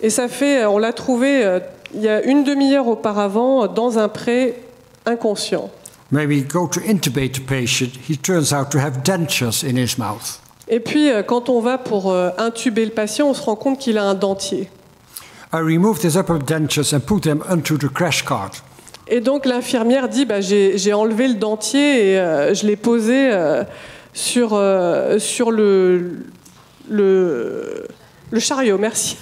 Et ça fait, on l'a trouvé euh, il y a une demi-heure auparavant euh, dans un pré inconscient. When we go to intubate the patient, he turns out to have dentures in his mouth. Et puis, euh, quand on va pour euh, intuber le patient, on se rend compte qu'il a un dentier. I removed his upper dentures and put them onto the crash cart. Et donc l'infirmière dit bah, j'ai enlevé le dentier et euh, je l'ai posé euh, sur, euh, sur le, le, le chariot. Merci.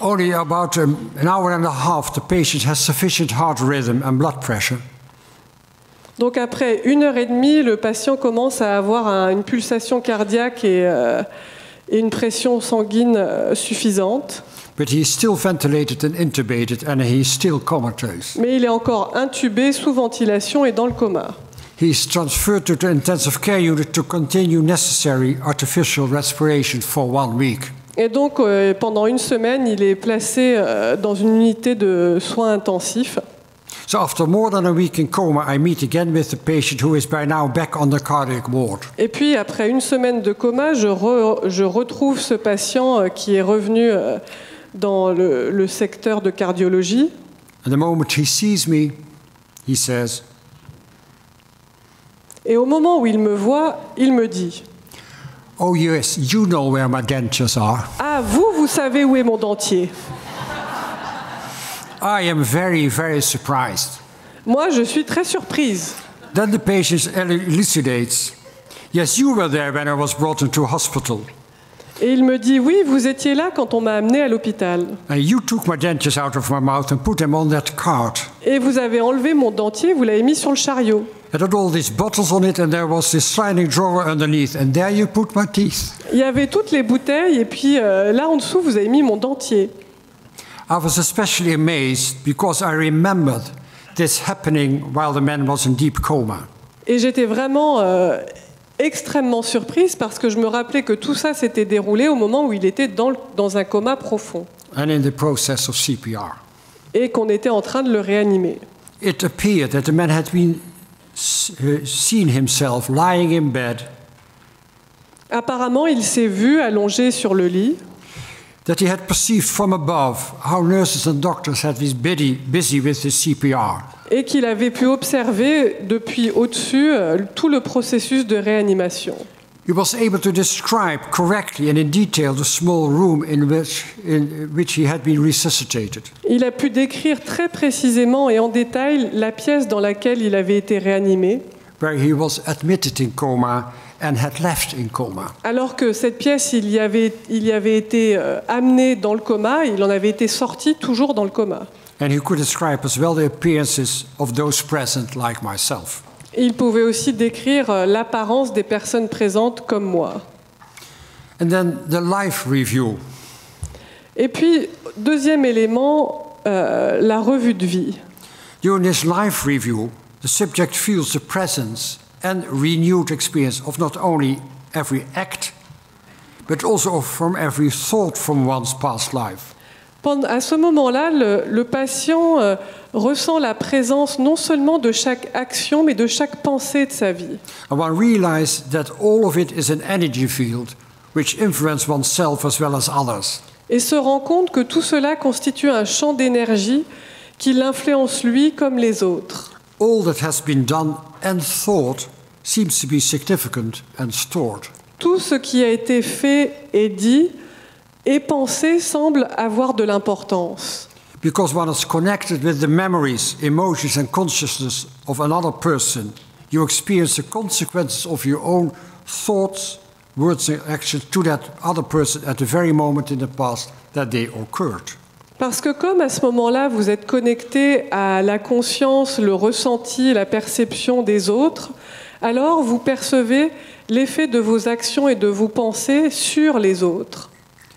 Only about um, an hour and a half, the patient has sufficient heart rhythm and blood pressure. Donc après une heure et demie, le patient commence à avoir un- une pulsation cardiaque et, et une pression sanguine suffisante. But he is still ventilated and intubated, and he is still comatose. Mais il est encore intubé sous ventilation et dans le coma. He is transferred to the intensive care unit to continue necessary artificial respiration for one week. Et donc euh, pendant une semaine, il est placé euh, dans une unité de soins intensifs. So, after more than a week in coma, I meet again with the patient who is by now back on the cardiac ward. Et puis, après une semaine de coma, je, re- je retrouve ce patient euh, qui est revenu dans le, le secteur de cardiologie. And the moment he sees me, he says, Et au moment où il me voit, il me dit Oh, yes, you know where my dentures are. Ah, vous, vous savez où est mon dentier I am very, very surprised. Moi, je suis très surprise. Then the patient elucidates, Yes, you were there when I was brought into hospital. Et il me dit Oui, vous étiez là quand on m'a amené à l'hôpital. And you took my dentures out of my mouth and put them on that cart. Et vous avez enlevé mon dentier, vous l'avez mis sur le chariot. It had all these bottles on it, and there was this sliding drawer underneath, and there you put my teeth. Il y avait toutes les bouteilles, et puis euh, là en dessous, vous avez mis mon dentier. I was especially amazed because I remembered this happening while the man was in deep coma. Et j'étais vraiment euh, extrêmement surprise parce que je me rappelais que tout ça s'était déroulé au moment où il était dans, le- dans un coma profond and in the process of CPR. et qu'on était en train de le réanimer. It appeared that the man had been uh, seen himself lying in bed, Apparemment, il s'est vu allongé sur le lit that he had perceived from above how nurses and doctors had been busy, busy with the CPR. Et qu'il avait pu observer depuis au-dessus euh, tout le processus de réanimation. He was able to describe correctly and in detail the small room in which, in which he had been resuscitated. Il a pu décrire très précisément et en détail la pièce dans laquelle il avait été réanimé, where he was admitted in coma and had left in coma. alors que cette pièce, il y avait, il y avait été euh, amené dans le coma, il en avait été sorti toujours dans le coma. And he could describe as well the appearances of those present, like myself. Il pouvait aussi décrire euh, l'apparence des personnes présentes comme moi. And then the life review. Et puis, deuxième élément, euh, la revue de vie. During this life review, the subject feels the presence and renewed experience of not only every act, but also from every thought from one's past life. Pendant- à ce moment-là, le, le patient euh, ressent la présence non seulement de chaque action, mais de chaque pensée de sa vie. And one realizes that all of it is an energy field which influences oneself as well as others. Et se rend compte que tout cela constitue un champ d'énergie qui l'influence lui comme les autres. All that has been done and thought seems to be significant and stored. Tout ce qui a été fait et dit et pensé semble avoir de l'importance. Because one is connected with the memories, emotions, and consciousness of another person, you experience the consequences of your own thoughts, words, and actions to that other person at the very moment in the past that they occurred. Parce que comme à ce moment-là, vous êtes connecté à la conscience, le ressenti, la perception des autres, alors vous percevez l'effet de vos actions et de vos pensées sur les autres.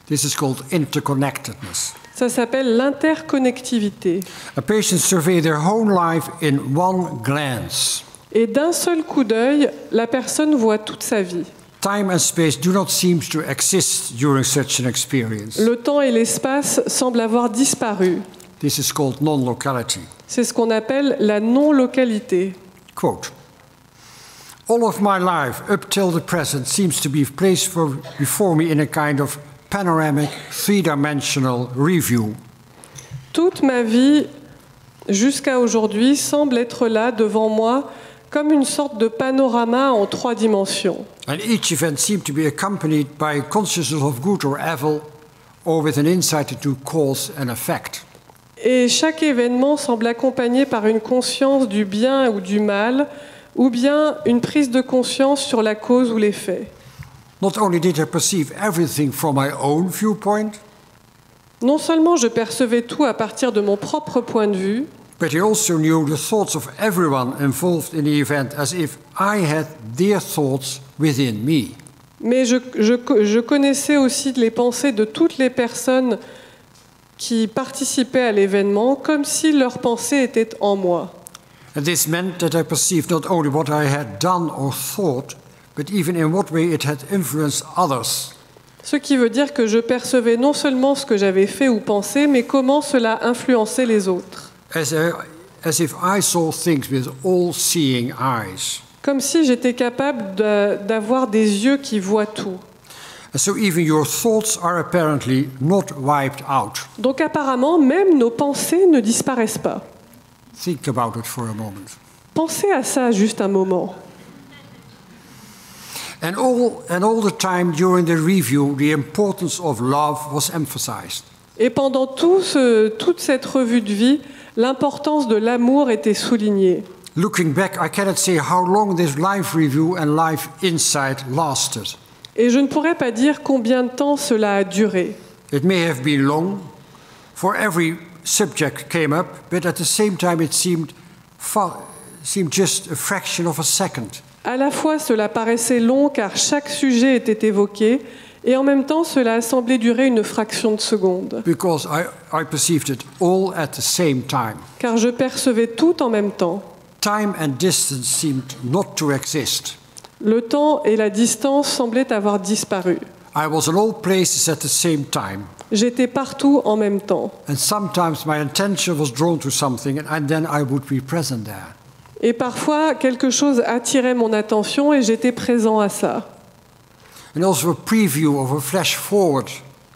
This is called interconnectedness. Ça s'appelle l'interconnectivité. A patient surveys their whole life in one glance. Et d'un seul coup d'œil, la personne voit toute sa vie. Time and space do not seem to exist during such an experience. Le temps et l'espace semblent avoir disparu. This is called non locality. C'est ce qu'on appelle la non-localité. Quote All of my life up till the present seems to be placed for, before me in a kind of panoramic, three dimensional review. Toute ma vie, jusqu'à aujourd'hui, semble être là devant moi comme une sorte de panorama en trois dimensions. And each event seemed to be accompanied by consciousness of good or evil, or with an insight into cause and effect. Et chaque événement semble accompagné par une conscience du bien ou du mal, ou bien une prise de conscience sur la cause ou l'effet. Not only did I perceive everything from my own viewpoint, Non seulement je percevais tout à partir de mon propre point de vue, but I also knew the thoughts of everyone involved in the event as if I had their thoughts within me. mais je, je- je connaissais aussi les pensées de toutes les personnes qui participaient à l'événement comme si leurs pensées étaient en moi. And this meant that I perceived not only what I had done or thought, but even in what way it had influenced others. Ce qui veut dire que je percevais non seulement ce que j'avais fait ou pensé, mais comment cela influençait les autres. As, if I saw things with all seeing eyes. Comme si j'étais capable de- d'avoir des yeux qui voient tout. So even your thoughts are apparently not wiped out. Donc apparemment, même nos pensées ne disparaissent pas. Think about it for a moment. Pensez à ça juste un moment. And all, and all the time during the review, the importance of love was emphasized. Et pendant tout ce- toute cette revue de vie, l'importance de l'amour était soulignée. Looking back, I cannot say how long this life review and life insight lasted. Et je ne pourrais pas dire combien de temps cela a duré. It may have been long, for every subject came up, but at the same time it seemed, just a fraction of a second. À la fois, cela paraissait long car chaque sujet était évoqué, et en même temps, cela a semblé durer une fraction de seconde, Because I, I perceived it all at the same time. car je percevais tout en même temps. Time and distance seemed not to exist. Le temps et la distance semblaient avoir disparu. I was in all places at the same time, J'étais partout en même temps. and sometimes my attention was drawn to something, and, and then I would be present there. Et parfois, quelque chose attirait mon attention et j'étais présent à ça. And also a preview of a flash forward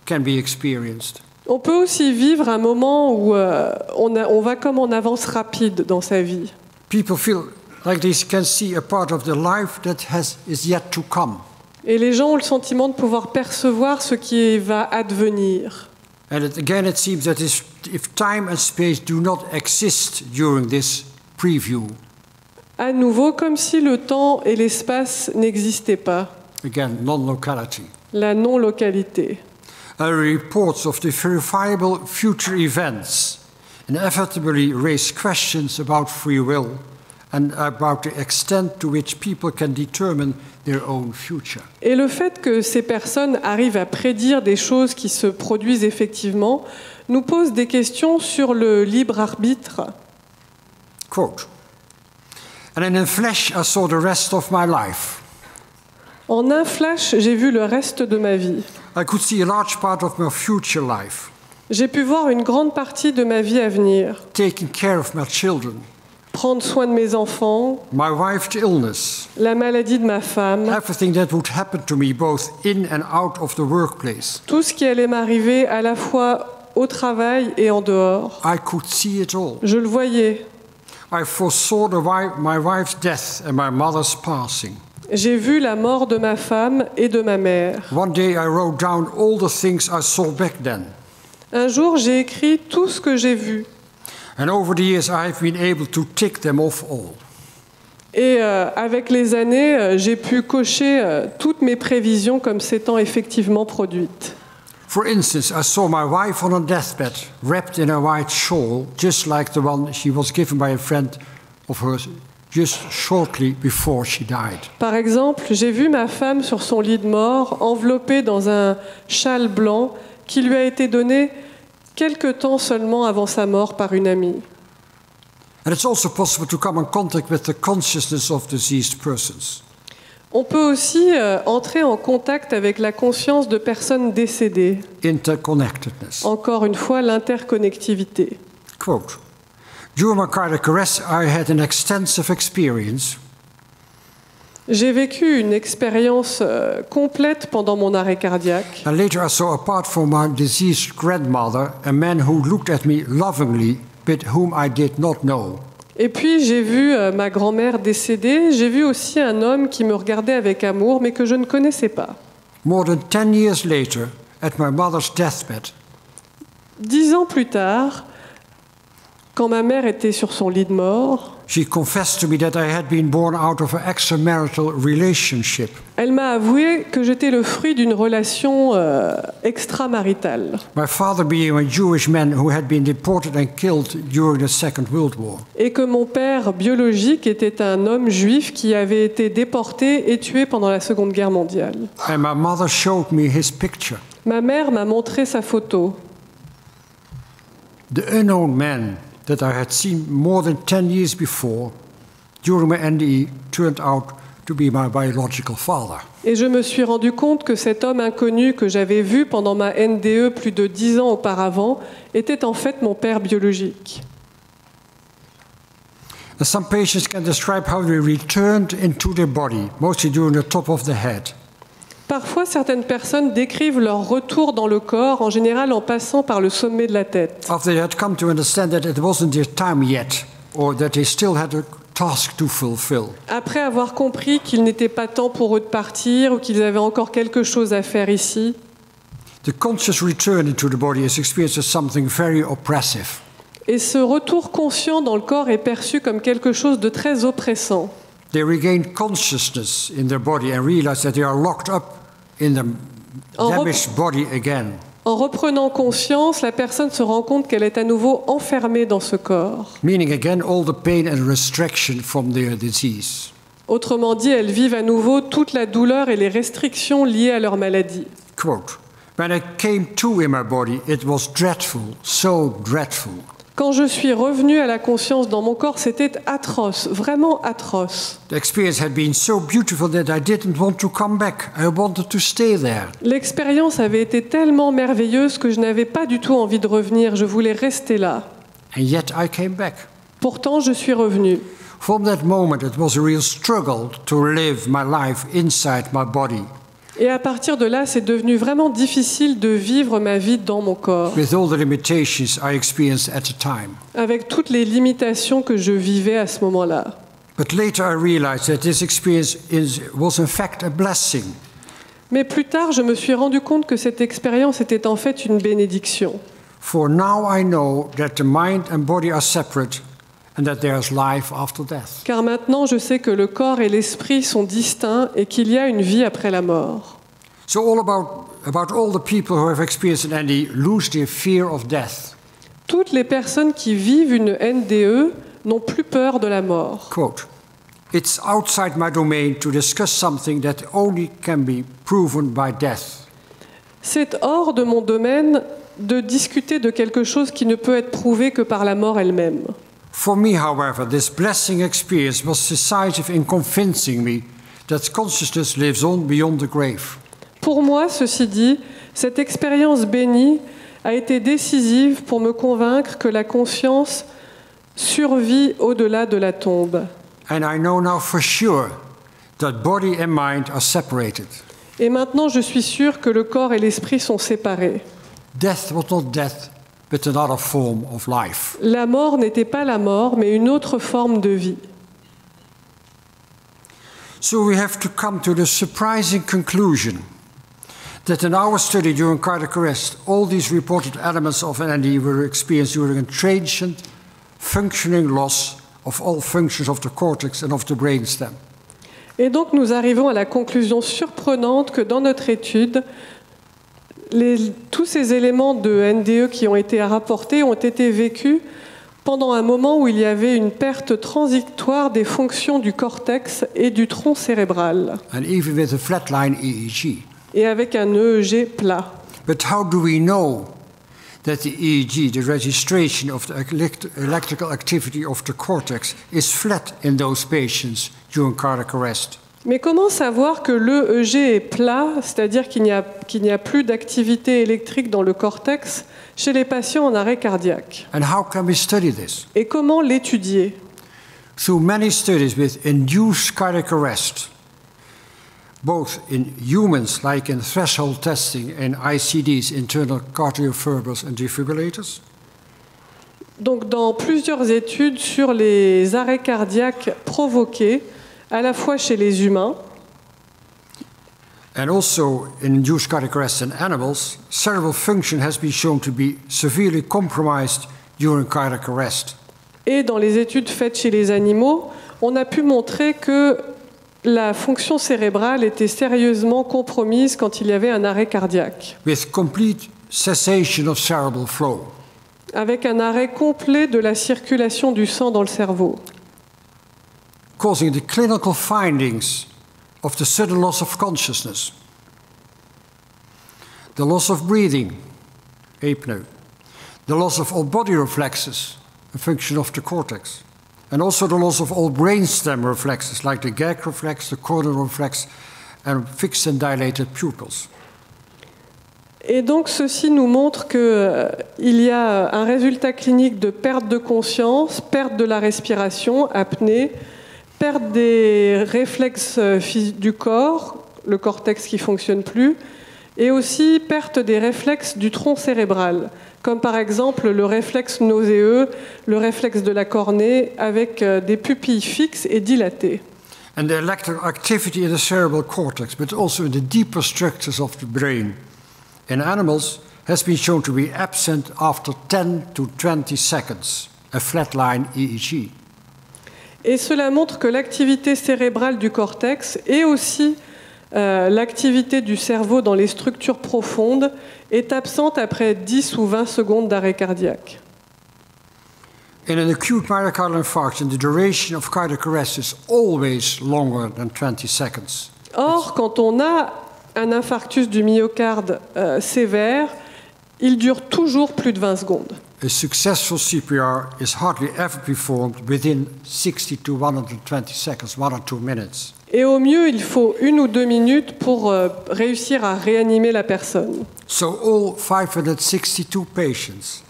can be experienced. On peut aussi vivre un moment où euh, on, a- on va comme en avance rapide dans sa vie. People feel like they can see a part of their life that has, is yet to come. Et les gens ont le sentiment de pouvoir percevoir ce qui va advenir. And it, again, it seems that if, time and space do not exist during this preview, À nouveau, comme si le temps et l'espace n'existaient pas, again, non locality, la non-localité. reports of the verifiable future events inevitably raise questions about free will and about the extent to which people can determine their own future. Et le fait que ces personnes arrivent à prédire des choses qui se produisent effectivement nous pose des questions sur le libre arbitre. Quote And in the flesh, I saw the rest of my life. En un flash, j'ai vu le reste de ma vie. I could see a large part of my future life, J'ai pu voir une grande partie de ma vie à venir, taking care of my children, prendre soin de mes enfants, my wife's illness, la maladie de ma femme, everything that would happen to me both in and out of the workplace. tout ce qui allait m'arriver à la fois au travail et en dehors. I could see it all. Je le voyais. I foresaw the my wife's death and my mother's passing. J'ai vu la mort de ma femme et de ma mère. One day I wrote down all the things I saw back then. Un jour, j'ai écrit tout ce que j'ai vu. And over the years, I have been able to tick them off all. Et euh, avec les années, euh, j'ai pu cocher euh, toutes mes prévisions comme s'étant effectivement produites. For instance, I saw my wife on a deathbed, wrapped in a white shawl, just like the one she was given by a friend of hers just shortly before she died. Par exemple, j'ai vu ma femme sur son lit de mort, enveloppée dans un châle blanc qui lui a été donné quelque temps seulement avant sa mort par une amie. And it's also possible to come in contact with the consciousness of deceased persons. On peut aussi euh, entrer en contact avec la conscience de personnes décédées. Interconnectedness. Encore une fois, l'interconnectivité. Quote During my cardiac arrest, I had an extensive experience J'ai vécu une expérience euh, complète pendant mon arrêt cardiaque. And later I saw, apart from my deceased grandmother, a man who looked at me lovingly, but whom I did not know. Et puis j'ai vu euh, ma grand-mère décédée, j'ai vu aussi un homme qui me regardait avec amour mais que je ne connaissais pas. More than 10 years later, at my mother's deathbed, Dix ans plus tard, quand ma mère était sur son lit de mort, she confessed to me that I had been born out of an extramarital relationship. elle m'a avoué que j'étais le fruit d'une relation euh, extramaritale My father being a Jewish man who had been deported and killed during the Second World War. et que mon père biologique était un homme juif qui avait été déporté et tué pendant la Seconde Guerre mondiale. And my mother showed me his picture. Ma mère m'a montré sa photo. The unknown man that I had seen more than 10 years before during my NDE turned out to be my biological father. Et je me suis rendu compte que cet homme inconnu que j'avais vu pendant ma NDE plus de dix ans auparavant était en fait mon père biologique. Some patients can describe how they returned into their body, mostly during the top of the head. Parfois, certaines personnes décrivent leur retour dans le corps, en général en passant par le sommet de la tête, After they had come to understand that it wasn't their time yet, or that they still had a task to fulfill. après avoir compris qu'il n'était pas temps pour eux de partir ou qu'ils avaient encore quelque chose à faire ici. The conscious return into the body is experienced as something very oppressive. Et ce retour conscient dans le corps est perçu comme quelque chose de très oppressant. They regain consciousness in their body and realize that they are locked up in the damaged body again. En reprenant conscience, la personne se rend compte qu'elle est à nouveau enfermée dans ce corps. meaning again all the pain and restriction from their disease. Autrement dit, elles vivent à nouveau toute la douleur et les restrictions liées à leur maladie. Quote When I came to in my body, it was dreadful, so dreadful. Quand je suis revenue à la conscience dans mon corps, c'était atroce, vraiment atroce. The experience had been so beautiful that I didn't want to come back. I wanted to stay there. L'expérience avait été tellement merveilleuse que je n'avais pas du tout envie de revenir, je voulais rester là. And yet I came back. Pourtant, je suis revenue. From that moment, it was a real struggle to live my life inside my body Et à partir de là, c'est devenu vraiment difficile de vivre ma vie dans mon corps, with all the limitations I experienced at the time. avec toutes les limitations que je vivais à ce moment-là. But later I realized that this experience is, was in fact a blessing Mais plus tard, je me suis rendu compte que cette expérience était en fait une bénédiction. For now I know that the mind and body are separate and that there is life after death. Car maintenant, je sais que le corps et l'esprit sont distincts et qu'il y a une vie après la mort. So all about about all the people who have experienced an NDE lose their fear of death. Toutes les personnes qui vivent une NDE n'ont plus peur de la mort. Quote, It's outside my domain to discuss something that only can be proven by death. C'est hors de mon domaine de discuter de quelque chose qui ne peut être prouvé que par la mort elle-même. For me, however, this blessing experience was decisive in convincing me that consciousness lives on beyond the grave. Pour moi, ceci dit, cette expérience bénie a été décisive pour me convaincre que la conscience survit au-delà de la tombe. And I know now for sure that body and mind are separated. Et maintenant, je suis sûre que le corps et l'esprit sont séparés. Death was not death, but another form of life. La mort n'était pas la mort, mais une autre forme de vie. So we have to come to the surprising conclusion that in our study during cardiac arrest, all these reported elements of an NDE were experienced during a transient functioning loss of all functions of the cortex and of the brainstem. Et donc nous arrivons à la conclusion surprenante que dans notre étude, les- tous ces éléments de NDE qui ont été rapportés ont été vécus pendant un moment où il y avait une perte transitoire des fonctions du cortex et du tronc cérébral, and even with a flatline EEG. et avec un EEG plat. But how do we know that the EEG, the registration of the elect- electrical activity of the cortex, is flat in those patients during cardiac arrest? Mais comment savoir que l'EEG est plat, c'est-à-dire qu'il n'y a, n'y a plus d'activité électrique dans le cortex chez les patients en arrêt cardiaque? And how can we study this? Et comment l'étudier? Through many studies with induced cardiac arrest, both in humans, like in threshold testing and ICDs, internal cardioverters and defibrillators, Donc, dans plusieurs études sur les arrêts cardiaques provoqués, à la fois chez les humains and also in induced cardiac arrest in animals, cerebral function has been shown to be severely compromised during cardiac arrest. et dans les études faites chez les animaux, on a pu montrer que la fonction cérébrale était sérieusement compromise quand il y avait un arrêt cardiaque, with complete cessation of cerebral flow. avec un arrêt complet de la circulation du sang dans le cerveau, causing the clinical findings of the sudden loss of consciousness, the loss of breathing, apnoe, the loss of all body reflexes, a function of the cortex, and also the loss of all brainstem reflexes like the gag reflex, the corneal reflex, and fixed and dilated pupils. Et donc ceci nous montre qu'il euh, y a un résultat clinique de perte de conscience, perte de la respiration, apnée, perte des réflexes euh, du corps, le cortex qui fonctionne plus, et aussi perte des réflexes du tronc cérébral, comme par exemple le réflexe nauséeux, le réflexe de la cornée, avec euh, des pupilles fixes et dilatées. And the electrical activity in the cerebral cortex, but also in the deeper structures of the brain in animals, has been shown to be absent after 10 to 20 seconds, a flatline EEG. Et cela montre que l'activité cérébrale du cortex et aussi euh, l'activité du cerveau dans les structures profondes est absente après 10 ou 20 secondes d'arrêt cardiaque. In an acute myocardial infarction, the duration of cardiac arrest is always longer than 20 seconds. Or, quand on a un infarctus du myocarde euh, sévère, il dure toujours plus de 20 secondes. A successful CPR is hardly ever performed within 60 to 120 seconds, one or two minutes. Et au mieux, il faut une ou deux minutes pour euh, réussir à réanimer la personne. So all 562 patients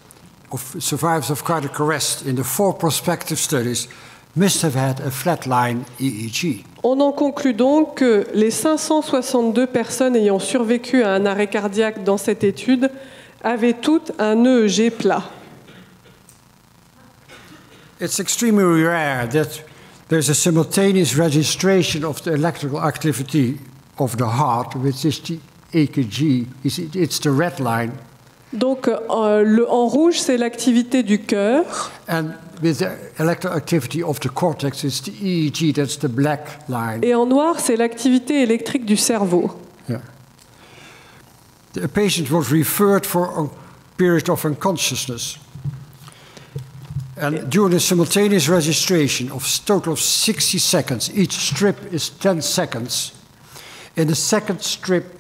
of survivors of cardiac arrest in the four prospective studies must have had a flatline EEG. On en conclut donc que les 562 personnes ayant survécu à un arrêt cardiaque dans cette étude avaient toutes un EEG plat. It's extremely rare that there's a simultaneous registration of the electrical activity of the heart, which is the EKG. It's, the red line. Donc euh, le, en rouge, c'est l'activité du cœur. And with the electroactivity of the cortex, it's the EEG, that's the black line. Et en noir, c'est l'activité électrique du cerveau. Yeah. The patient was referred for a period of unconsciousness. And during a simultaneous registration of total of 60 seconds, each strip is 10 seconds. In the second strip,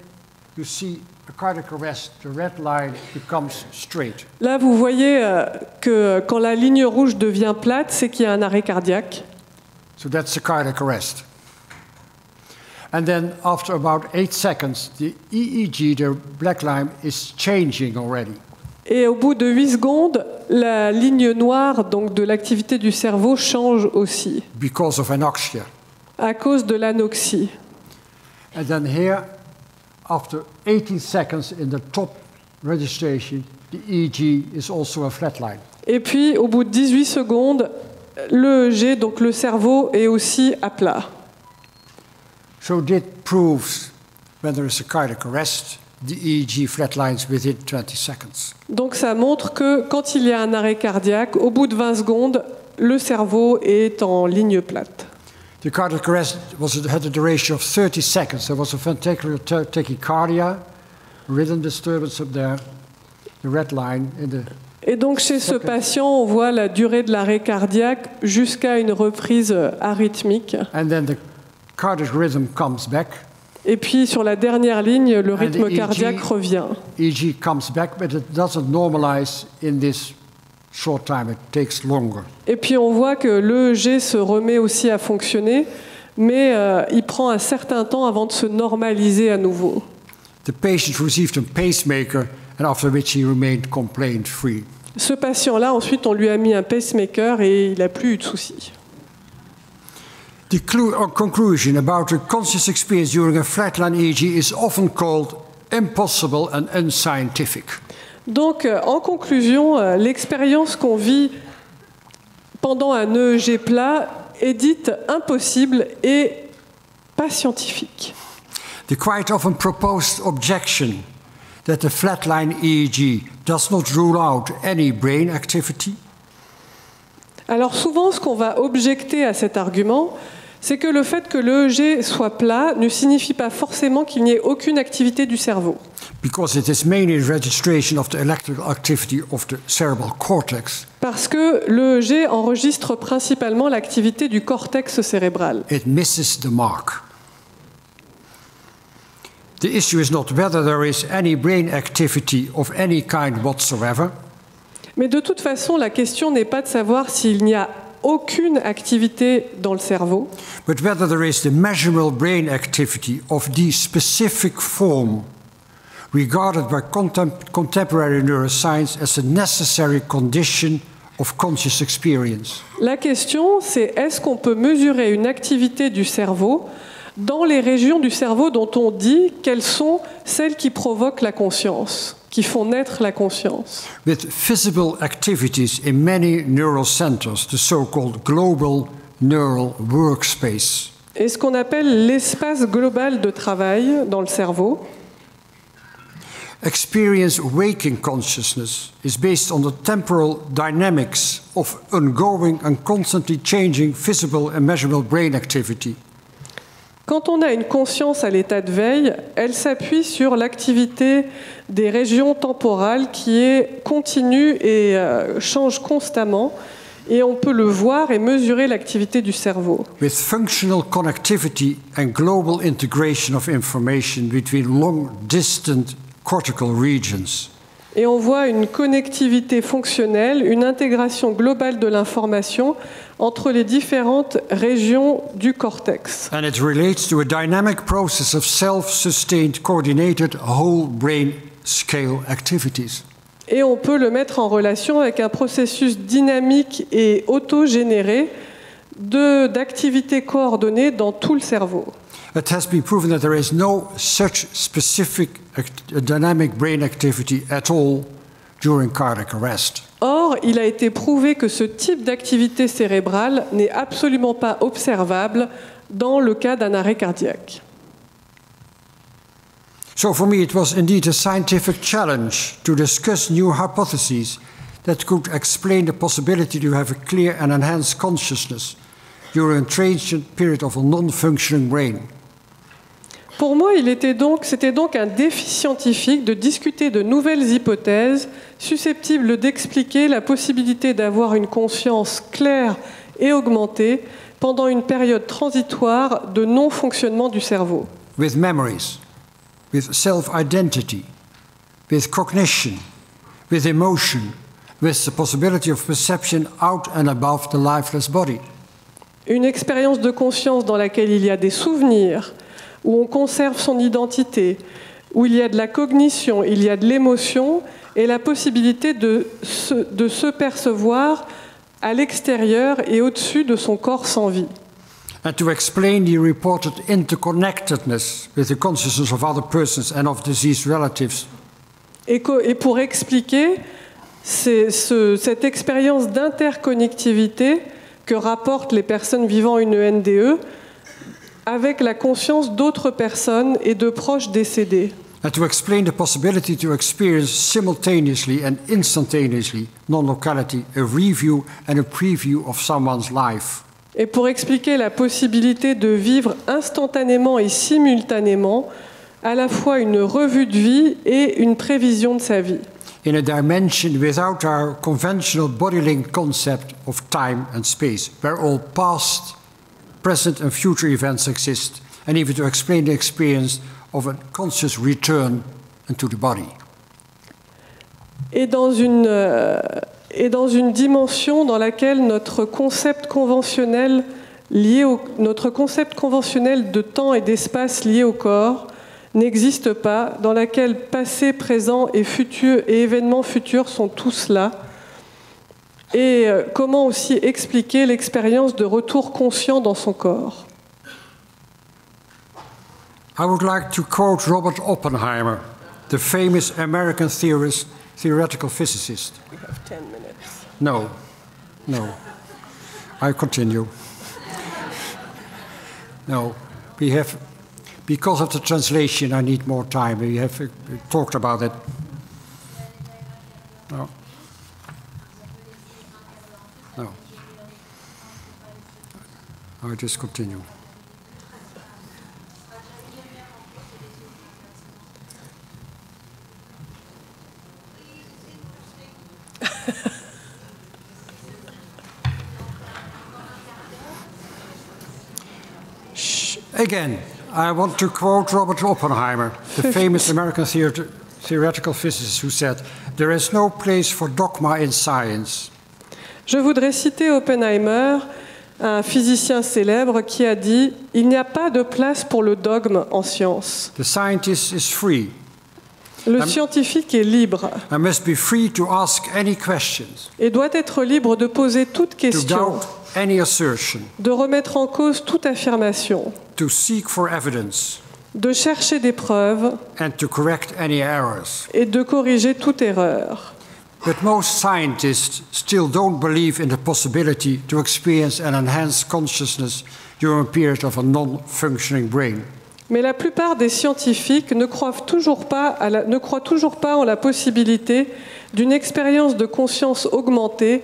you see a cardiac arrest, the red line becomes straight. Là, vous voyez euh, que quand la ligne rouge devient plate, c'est qu'il y a un arrêt cardiaque. So that's a cardiac arrest. And then after about eight seconds, the EEG, the black line, is changing already. Et au bout de 8 secondes, la ligne noire donc de l'activité du cerveau change aussi because of anoxia. à cause de l'anoxie. And then here, after 18 seconds in the top registration, the EEG is also a flat line. Et puis au bout de 18 secondes, le EEG, donc le cerveau, est aussi à plat. So that proves when there is a cardiac arrest, the EEG flatlines within 20 seconds. Donc ça montre que quand il y a un arrêt cardiaque, au bout de 20 secondes, le cerveau est en ligne plate. The cardiac arrest was, had a duration of 30 seconds. There was a ventricular ta- tachycardia, rhythm disturbance up there, the red line in the Et donc chez ce patient, on voit la durée de l'arrêt cardiaque jusqu'à une reprise arythmique. and then the rhythm comes back. Et puis sur la dernière ligne, le rythme EEG cardiaque revient. EEG comes back, but it doesn't normalize in this short time. It takes longer. Et puis on voit que l'EEG se remet aussi à fonctionner, mais euh, il prend un certain temps avant de se normaliser à nouveau. The patient received a pacemaker, and after which he remained complaint free. Ce patient-là, ensuite, on lui a mis un pacemaker et il n'a plus eu de soucis. The uh, conclusion about a conscious experience during a flatline EEG is often called impossible and unscientific. Donc, euh, en conclusion, euh, l'expérience qu'on vit pendant un EEG plat est dite impossible et pas scientifique. The quite often proposed objection that the flatline EEG does not rule out any brain activity Alors souvent, ce qu'on va objecter à cet argument, c'est que le fait que l'EEG soit plat ne signifie pas forcément qu'il n'y ait aucune activité du cerveau. because it is mainly a registration of the electrical activity of the cerebral cortex. Parce que l'EEG enregistre principalement l'activité du cortex cérébral. It misses the mark. The issue is not whether there is any brain activity of any kind whatsoever. Mais de toute façon, la question n'est pas de savoir s'il n'y a aucune activité dans le cerveau, but whether there is the measurable brain activity of the specific form regarded by contem- contemporary neuroscience as a necessary condition of conscious experience. La question, c'est est-ce qu'on peut mesurer une activité du cerveau dans les régions du cerveau dont on dit qu'elles sont celles qui provoquent la conscience, qui font naître la conscience With visible activities in many neural centers, the so called global neural workspace. Et ce qu'on appelle l'espace global de travail dans le cerveau, Experience waking consciousness is based on the temporal dynamics of ongoing and constantly changing visible and measurable brain activity. Quand on a une conscience à l'état de veille, elle s'appuie sur l'activité des régions temporales qui est continue et euh, change constamment. Et on peut le voir et mesurer l'activité du cerveau. with functional connectivity and global integration of information between long distant cortical regions. Et on voit une connectivité fonctionnelle, une intégration globale de l'information entre les différentes régions du cortex. And it relates to a dynamic process of self sustained, coordinated whole brain scale activities. Et on peut le mettre en relation avec un processus dynamique et autogénéré d'activités coordonnées dans tout le cerveau. It has been proven that there is no such specific act- uh, dynamic brain activity at all during cardiac arrest. Or, il a été prouvé que ce type d'activité cérébrale n'est absolument pas observable dans le cas d'un arrêt cardiaque. So for me, it was indeed a scientific challenge to discuss new hypotheses that could explain the possibility to have a clear and enhanced consciousness during a transient period of a non-functioning brain. Pour moi, il était donc, c'était donc un défi scientifique de discuter de nouvelles hypothèses susceptibles d'expliquer la possibilité d'avoir une conscience claire et augmentée pendant une période transitoire de non-fonctionnement du cerveau. with memories, with self identity, with cognition, with emotion, with the possibility of perception out and above the lifeless body. Une expérience de conscience dans laquelle il y a des souvenirs, où on conserve son identité, où il y a de la cognition, il y a de l'émotion et la possibilité de se, de se percevoir à l'extérieur et au-dessus de son corps sans vie. And to explain the reported interconnectedness with the consciousness of other persons and of deceased relatives. Et, pour expliquer ce- cette expérience d'interconnectivité que rapportent les personnes vivant une NDE avec la conscience d'autres personnes et de proches décédés. And to explain the possibility to experience simultaneously and instantaneously non locality, a review and a preview of someone's life. Et pour expliquer la possibilité de vivre instantanément et simultanément à la fois une revue de vie et une prévision de sa vie. in a dimension without our conventional body link concept of time and space, where all past, present, and future events exist, and even to explain the experience of a conscious return into the body. et dans une, euh, et dans une dimension dans laquelle notre concept conventionnel lié au, notre concept conventionnel de temps et d'espace lié au corps n'existe pas, dans laquelle passé, présent et futur et événements futurs sont tous là. Et euh, comment aussi expliquer l'expérience de retour conscient dans son corps? I would like to quote Robert Oppenheimer, the famous American theorist, theoretical physicist. We have 10 minutes. No, no. I continue. No, we have, because of the translation, I need more time. We have uh, talked about it. No. No. I just continue. Again, I want to quote Robert Oppenheimer, the *laughs* famous American theor- theoretical physicist, who said, There is no place for dogma in science. Je voudrais citer Oppenheimer, un physicien célèbre qui a dit Il n'y a pas de place pour le dogme en science. The scientist is free. Le scientifique est libre. And must be free to ask any questions, et doit être libre de poser toute to question, doubt any assertion, de remettre en cause toute affirmation, to seek for evidence, de chercher des preuves. And to correct any errors. et de corriger toute erreur. But most scientists still don't believe in the possibility to experience an enhanced consciousness during a period of a non functioning brain. Mais la plupart des scientifiques ne croient toujours pas, à la- ne croient toujours pas en la possibilité d'une expérience de conscience augmentée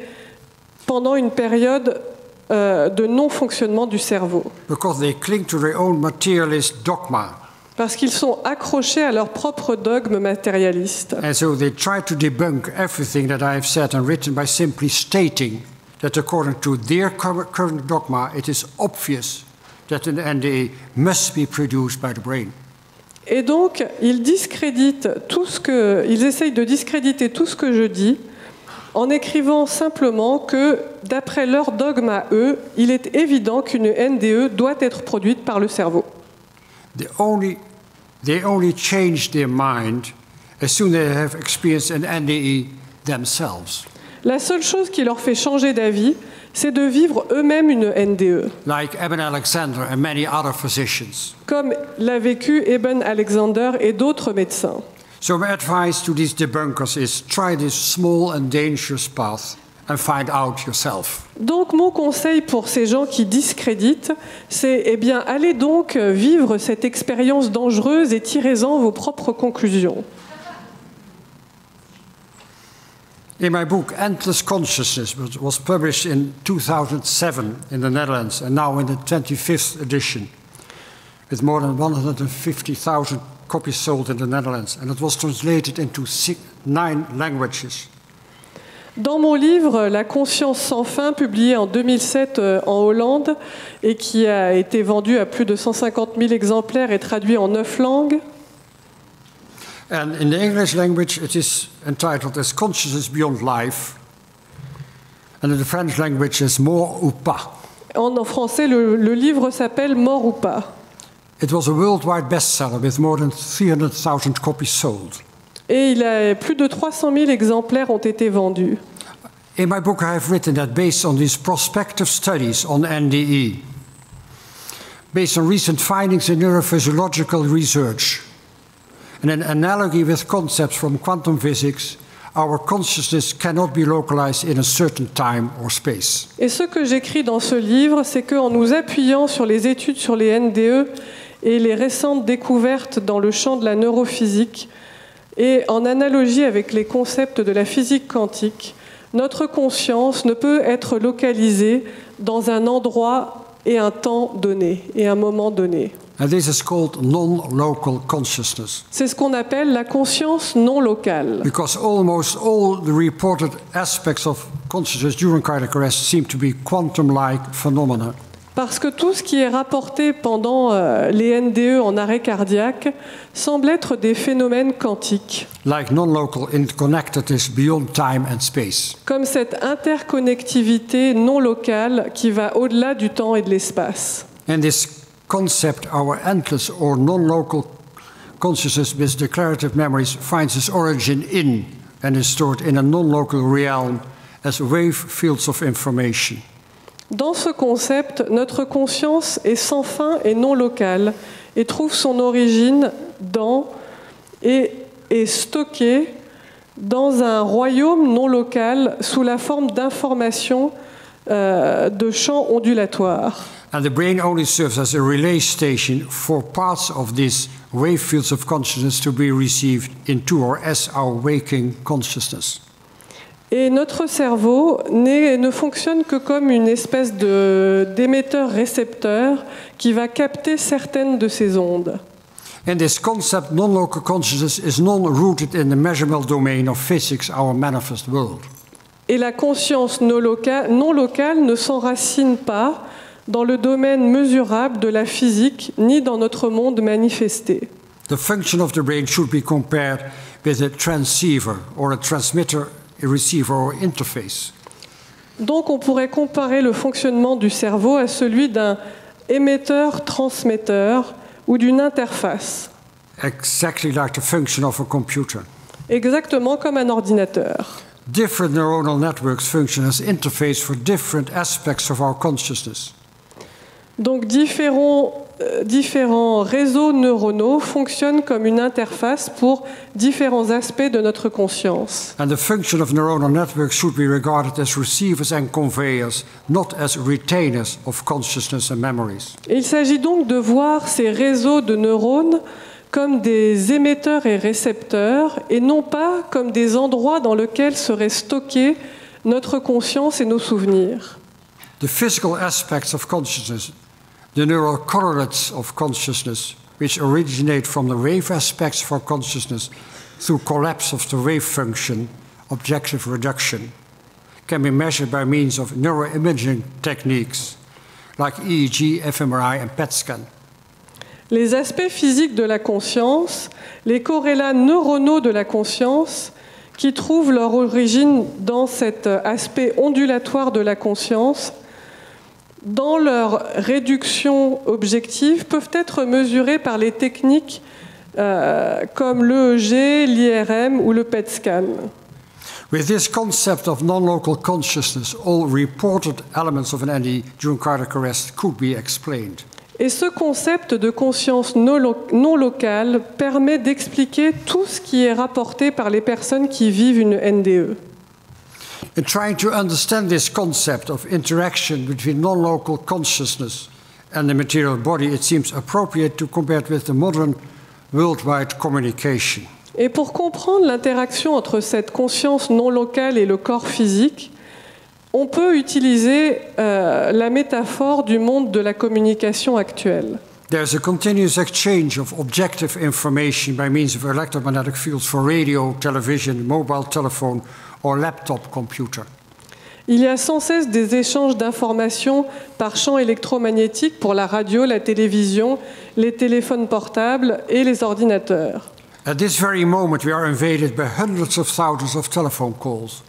pendant une période euh, de non-fonctionnement du cerveau. because they cling to their own materialist dogma. Parce qu'ils sont accrochés à leur propre dogme matérialiste. And so they try to debunk everything that I have said and written by simply stating that according to their cur- current dogma, it is obvious that an NDA must be produced by the brain. Et donc, ils discréditent tout ce que, ils essayent de discréditer tout ce que je dis en écrivant simplement que, d'après leur dogme à eux, il est évident qu'une NDE doit être produite par le cerveau. Only, they only change their mind as soon as they have experienced an NDE themselves, La seule chose qui leur fait changer d'avis, c'est de vivre eux-mêmes une NDE, like Eben Alexander and many other physicians. comme l'a vécu Eben Alexander et d'autres médecins. So my advice to these debunkers is try this small and dangerous path and find out yourself. Donc mon conseil pour ces gens qui discréditent, c'est eh bien allez donc vivre cette expérience dangereuse et tirez-en vos propres conclusions. In my book Endless Consciousness, which was published in 2007 in the Netherlands and now in the 25th edition, with more than 150,000 copies sold in the Netherlands, and it was translated into six, nine languages. Dans mon livre La conscience sans fin, publié en 2007 euh, en Hollande et qui a été vendu à plus de 150 000 exemplaires et traduit en neuf langues, And in the English language, it is entitled as Consciousness Beyond Life. And in the French language, is Mort ou pas. en, en français le, le livre s'appelle Mort ou pas. It was a worldwide bestseller with more than 300,000 copies sold. Et il a, plus de 300 000 exemplaires ont été vendus. In my book, I have written that based on these prospective studies on NDE, based on recent findings in neurophysiological research, and an analogy with concepts from quantum physics, our consciousness cannot be localized in a certain time or space. Et ce que j'écris dans ce livre, c'est qu'en nous appuyant sur les études sur les NDE et les récentes découvertes dans le champ de la neurophysique, et en analogie avec les concepts de la physique quantique, notre conscience ne peut être localisée dans un endroit et un temps donné, et un moment donné. And this is called non local consciousness. C'est ce qu'on appelle la conscience non locale. Because almost all the reported aspects of consciousness during cardiac arrest seem to be quantum like phenomena. Parce que tout ce qui est rapporté pendant euh, les NDE en arrêt cardiaque semble être des phénomènes quantiques, like non-local interconnectedness beyond time and space. comme cette interconnectivité non locale qui va au-delà du temps et de l'espace. And this concept, our endless or non-local consciousness with declarative memories, finds its origin in and is stored in a non-local realm as wave fields of information. Dans ce concept, notre conscience est sans fin et non locale et trouve son origine dans et est stockée dans un royaume non local sous la forme d'informations euh, de champs ondulatoires. And the brain only serves as a relay station for parts of these wave fields of consciousness to be received into or as our waking consciousness. Et notre cerveau ne fonctionne que comme une espèce d'émetteur-récepteur qui va capter certaines de ces ondes. And this concept, non local consciousness, is non rooted in the measurable domain of physics, our manifest world. Et la conscience non loca- non locale ne s'enracine pas dans le domaine mesurable de la physique ni dans notre monde manifesté. The function of the brain should be compared with a transceiver or a transmitter, receiver, interface. Donc on pourrait comparer le fonctionnement du cerveau à celui d'un émetteur-transmetteur ou d'une interface, Exactly like the function of a computer. exactement comme un ordinateur. Different neuronal networks function as interface for different aspects of our consciousness. Donc différents, différents réseaux neuronaux fonctionnent comme une interface pour différents aspects de notre conscience. And the function of neuronal networks should be regarded as receivers and conveyors, not as retainers of consciousness and memories. Et il s'agit donc de voir ces réseaux de neurones comme des émetteurs et récepteurs et non pas comme des endroits dans lesquels seraient stockés notre conscience et nos souvenirs. The physical aspects of consciousness, the neural correlates of consciousness, which originate from the wave aspects of our consciousness through collapse of the wave function, objective reduction, can be measured by means of neuroimaging techniques like EEG, fMRI, and PET scan. Les aspects physiques de la conscience, les corrélats neuronaux de la conscience, qui trouvent leur origine dans cet aspect ondulatoire de la conscience, dans leur réduction objective, peuvent être mesurés par les techniques euh, comme l'EEG, l'IRM ou le PET scan. With this concept of non local consciousness, all reported elements of an NE during cardiac arrest could be explained. Et ce concept de conscience non, lo- non locale permet d'expliquer tout ce qui est rapporté par les personnes qui vivent une. NDE. In trying to understand this concept of interaction between non local consciousness and the material body, it seems appropriate to compare it with the modern worldwide communication. Et pour comprendre l'interaction entre cette conscience non locale et le corps physique, on peut utiliser euh, la métaphore du monde de la communication actuelle. There's a continuous exchange of objective information by means of electromagnetic fields for radio, television, mobile telephone, or laptop computer. Il y a sans cesse des échanges d'informations par champ électromagnétique pour la radio, la télévision, les téléphones portables et les ordinateurs. At this very moment, we are invaded by hundreds of thousands of telephone calls.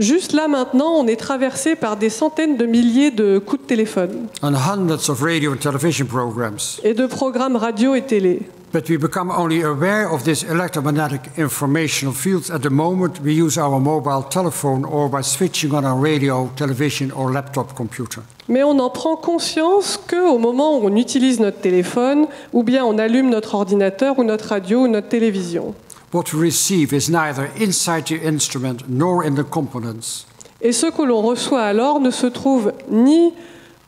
Juste là maintenant, on est traversé par des centaines de milliers de coups de téléphone and hundreds of radio and television programs. et de programmes radio et télé. But we become only aware of this electromagnetic informational fields at the moment we use our mobile telephone or by switching on our radio, television, or laptop computer. Mais on en prend conscience qu'au moment où on utilise notre téléphone, ou bien on allume notre ordinateur ou notre radio ou notre télévision. What we receive is neither inside the instrument nor in the components. Et ce que l'on reçoit alors ne se trouve ni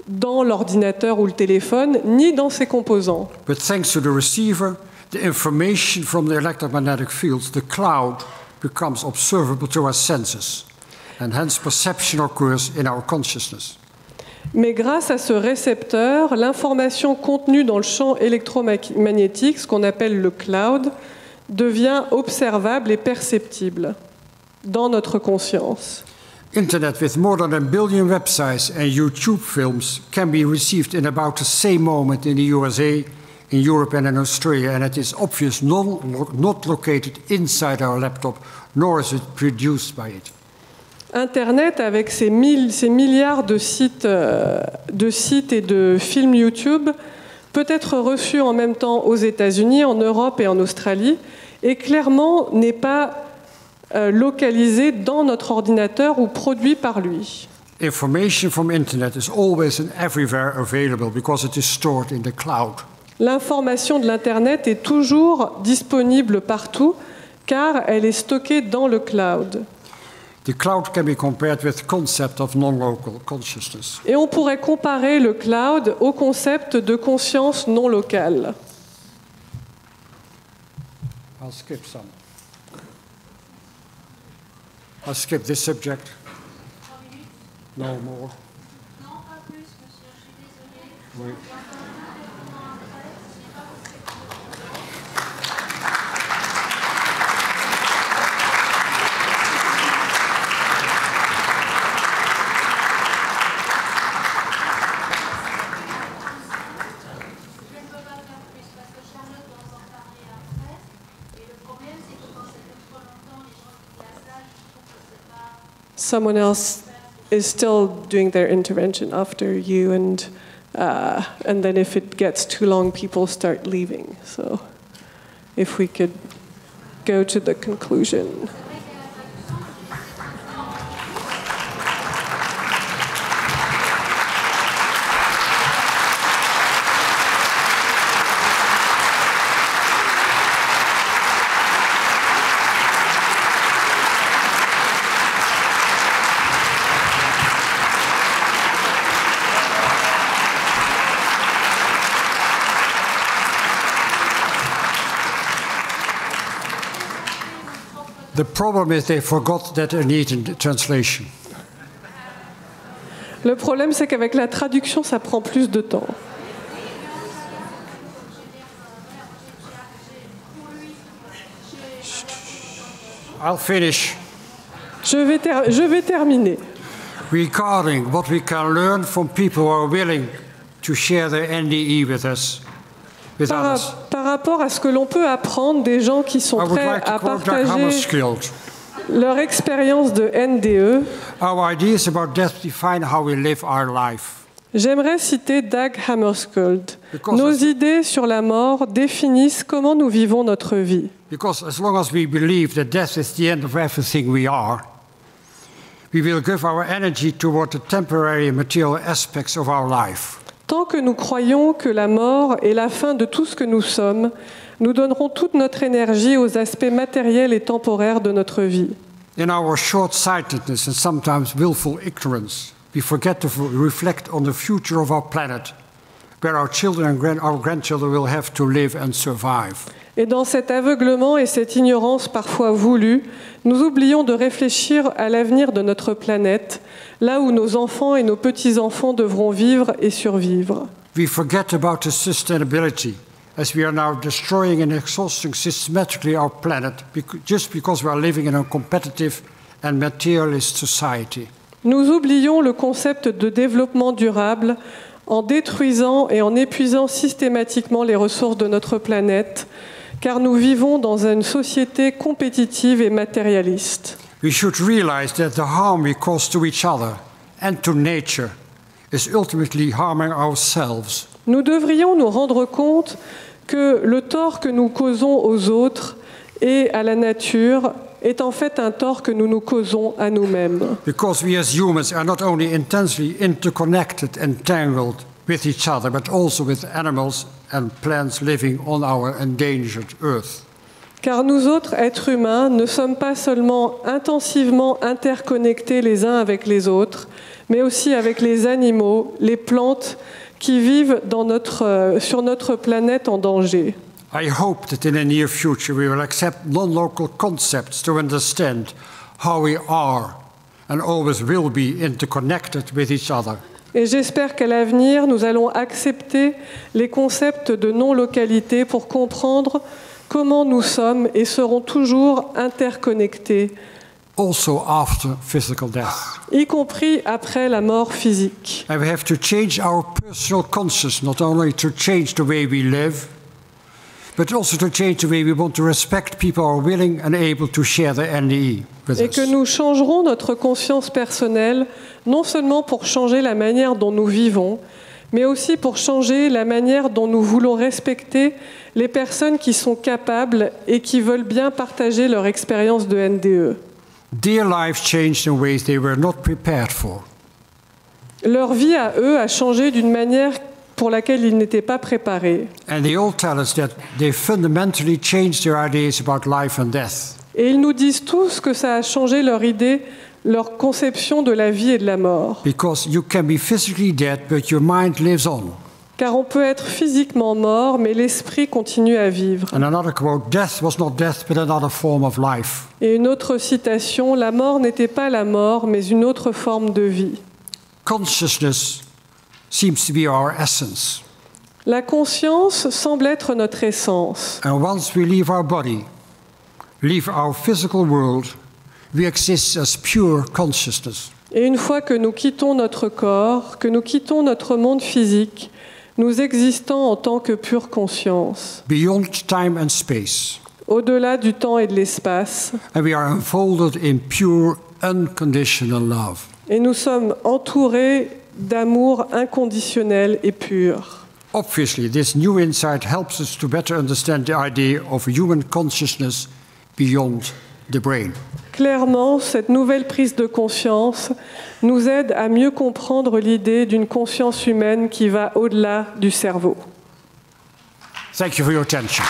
dans l'ordinateur ou le téléphone, ni dans ses composants. But thanks to the receiver, the information from the electromagnetic fields, the cloud, becomes observable to our senses, and hence perception occurs in our consciousness. Mais grâce à ce récepteur, l'information contenue dans le champ électromagnétique, ce qu'on appelle le cloud, devient observable et perceptible dans notre conscience. Internet with more than a billion websites and YouTube films can be received in about the same moment in the USA, in Europe, and in Australia, and it is obvious non, not located inside our laptop, nor is it produced by it. Internet, avec ses, mille- ses milliards de sites, euh, de sites et de films YouTube, peut être reçu en même temps aux États-Unis, en Europe et en Australie, et clairement n'est pas localisé dans notre ordinateur ou produit par lui. Information from Internet is always and everywhere available because it is stored in the cloud. L'information de l'Internet est toujours disponible partout car elle est stockée dans le cloud. The cloud can be compared with the concept of non-local consciousness. Et on pourrait comparer le cloud au concept de conscience non locale. I'll skip some. I'll skip this subject. No more. Non, pas plus, monsieur, je suis désolée. Oui. Someone else is still doing their intervention after you, and uh, and then if it gets too long, people start leaving. So, if we could go to the conclusion. The problem is they forgot that they need a translation. Le problème, c'est qu'avec la traduction, ça prend plus de temps. I'll finish Je vais, je vais terminer. regarding what we can learn from people who are willing to share their NDE with us, with Par, others. Par rapport à ce que l'on peut apprendre des gens qui sont prêts à partager leur expérience de. NDE, Our ideas about death define how we live our life. j'aimerais citer Doug Hammarskjöld. Nos idées sur la mort définissent comment nous vivons notre vie. Because as long as we believe that death is the end of everything we are, we will give our energy toward the temporary material aspects of our life. Tant que nous croyons que la mort est la fin de tout ce que nous sommes, nous donnerons toute notre énergie aux aspects matériels et temporaires de notre vie. In our short sightedness and sometimes willful ignorance, we forget to reflect on the future of our planet, where our children and our grandchildren will have to live and survive. Et dans cet aveuglement et cette ignorance parfois voulue, nous oublions de réfléchir à l'avenir de notre planète, là où nos enfants et nos petits-enfants devront vivre et survivre. We forget about the sustainability as we are now destroying and exhausting systematically our planet just because we are living in a competitive and materialist society. Nous oublions le concept de développement durable en détruisant et en épuisant systématiquement les ressources de notre planète, car nous vivons dans une société compétitive et matérialiste. We should realize that the harm we cause to each other and to nature is ultimately harming ourselves. Nous devrions nous rendre compte que le tort que nous causons aux autres et à la nature est en fait un tort que nous nous causons à nous-mêmes. Because we as humans are not only intensely interconnected and tangled with each other, but also with animals and plants living on our endangered earth. Car nous autres, êtres humains, ne sommes pas seulement intensivement interconnectés les uns avec les autres, mais aussi avec les animaux, les plantes qui vivent dans notre, euh, sur notre planète en danger. I hope that in the near future we will accept non local concepts to understand how we are and always will be interconnected with each other. Et j'espère qu'à l'avenir, nous allons accepter les concepts de non-localité pour comprendre comment nous sommes et serons toujours interconnectés, Also after physical death. y compris après la mort physique. And we have to change our personal consciousness, not only to change the way we live, but also to change the way we want to respect people who are willing and able to share the NDE with Et us. que nous changerons notre conscience personnelle, non seulement pour changer la manière dont nous vivons, mais aussi pour changer la manière dont nous voulons respecter les personnes qui sont capables et qui veulent bien partager leur expérience de E. NDE. Their lives changed in ways they were not prepared for. Leur vie à eux a changé d'une manière pour laquelle ils n'étaient pas préparés. And they all tell us that they fundamentally changed their ideas about life and death. Et ils nous disent tous que ça a changé leur idée, leur conception de la vie et de la mort. Because you can be physically dead, but your mind lives on. Car on peut être physiquement mort, mais l'esprit continue à vivre. And another quote Death was not death, but another form of life. Et une autre citation, la mort n'était pas la mort, mais une autre forme de vie. Consciousness seems to be our essence. La conscience semble être notre essence. And once we leave our body, leave our physical world, we exist as pure consciousness. Et une fois que nous quittons notre corps, que nous quittons notre monde physique, nous existons en tant que pure conscience, beyond time and space, au-delà du temps et de l'espace, and we are enfolded in pure, unconditional love. et nous sommes entourés d'amour inconditionnel et pur. Obviously, this new insight helps us to better understand the idea of human consciousness beyond the brain. Clairement, cette nouvelle prise de conscience nous aide à mieux comprendre l'idée d'une conscience humaine qui va au-delà du cerveau. Thank you for attention.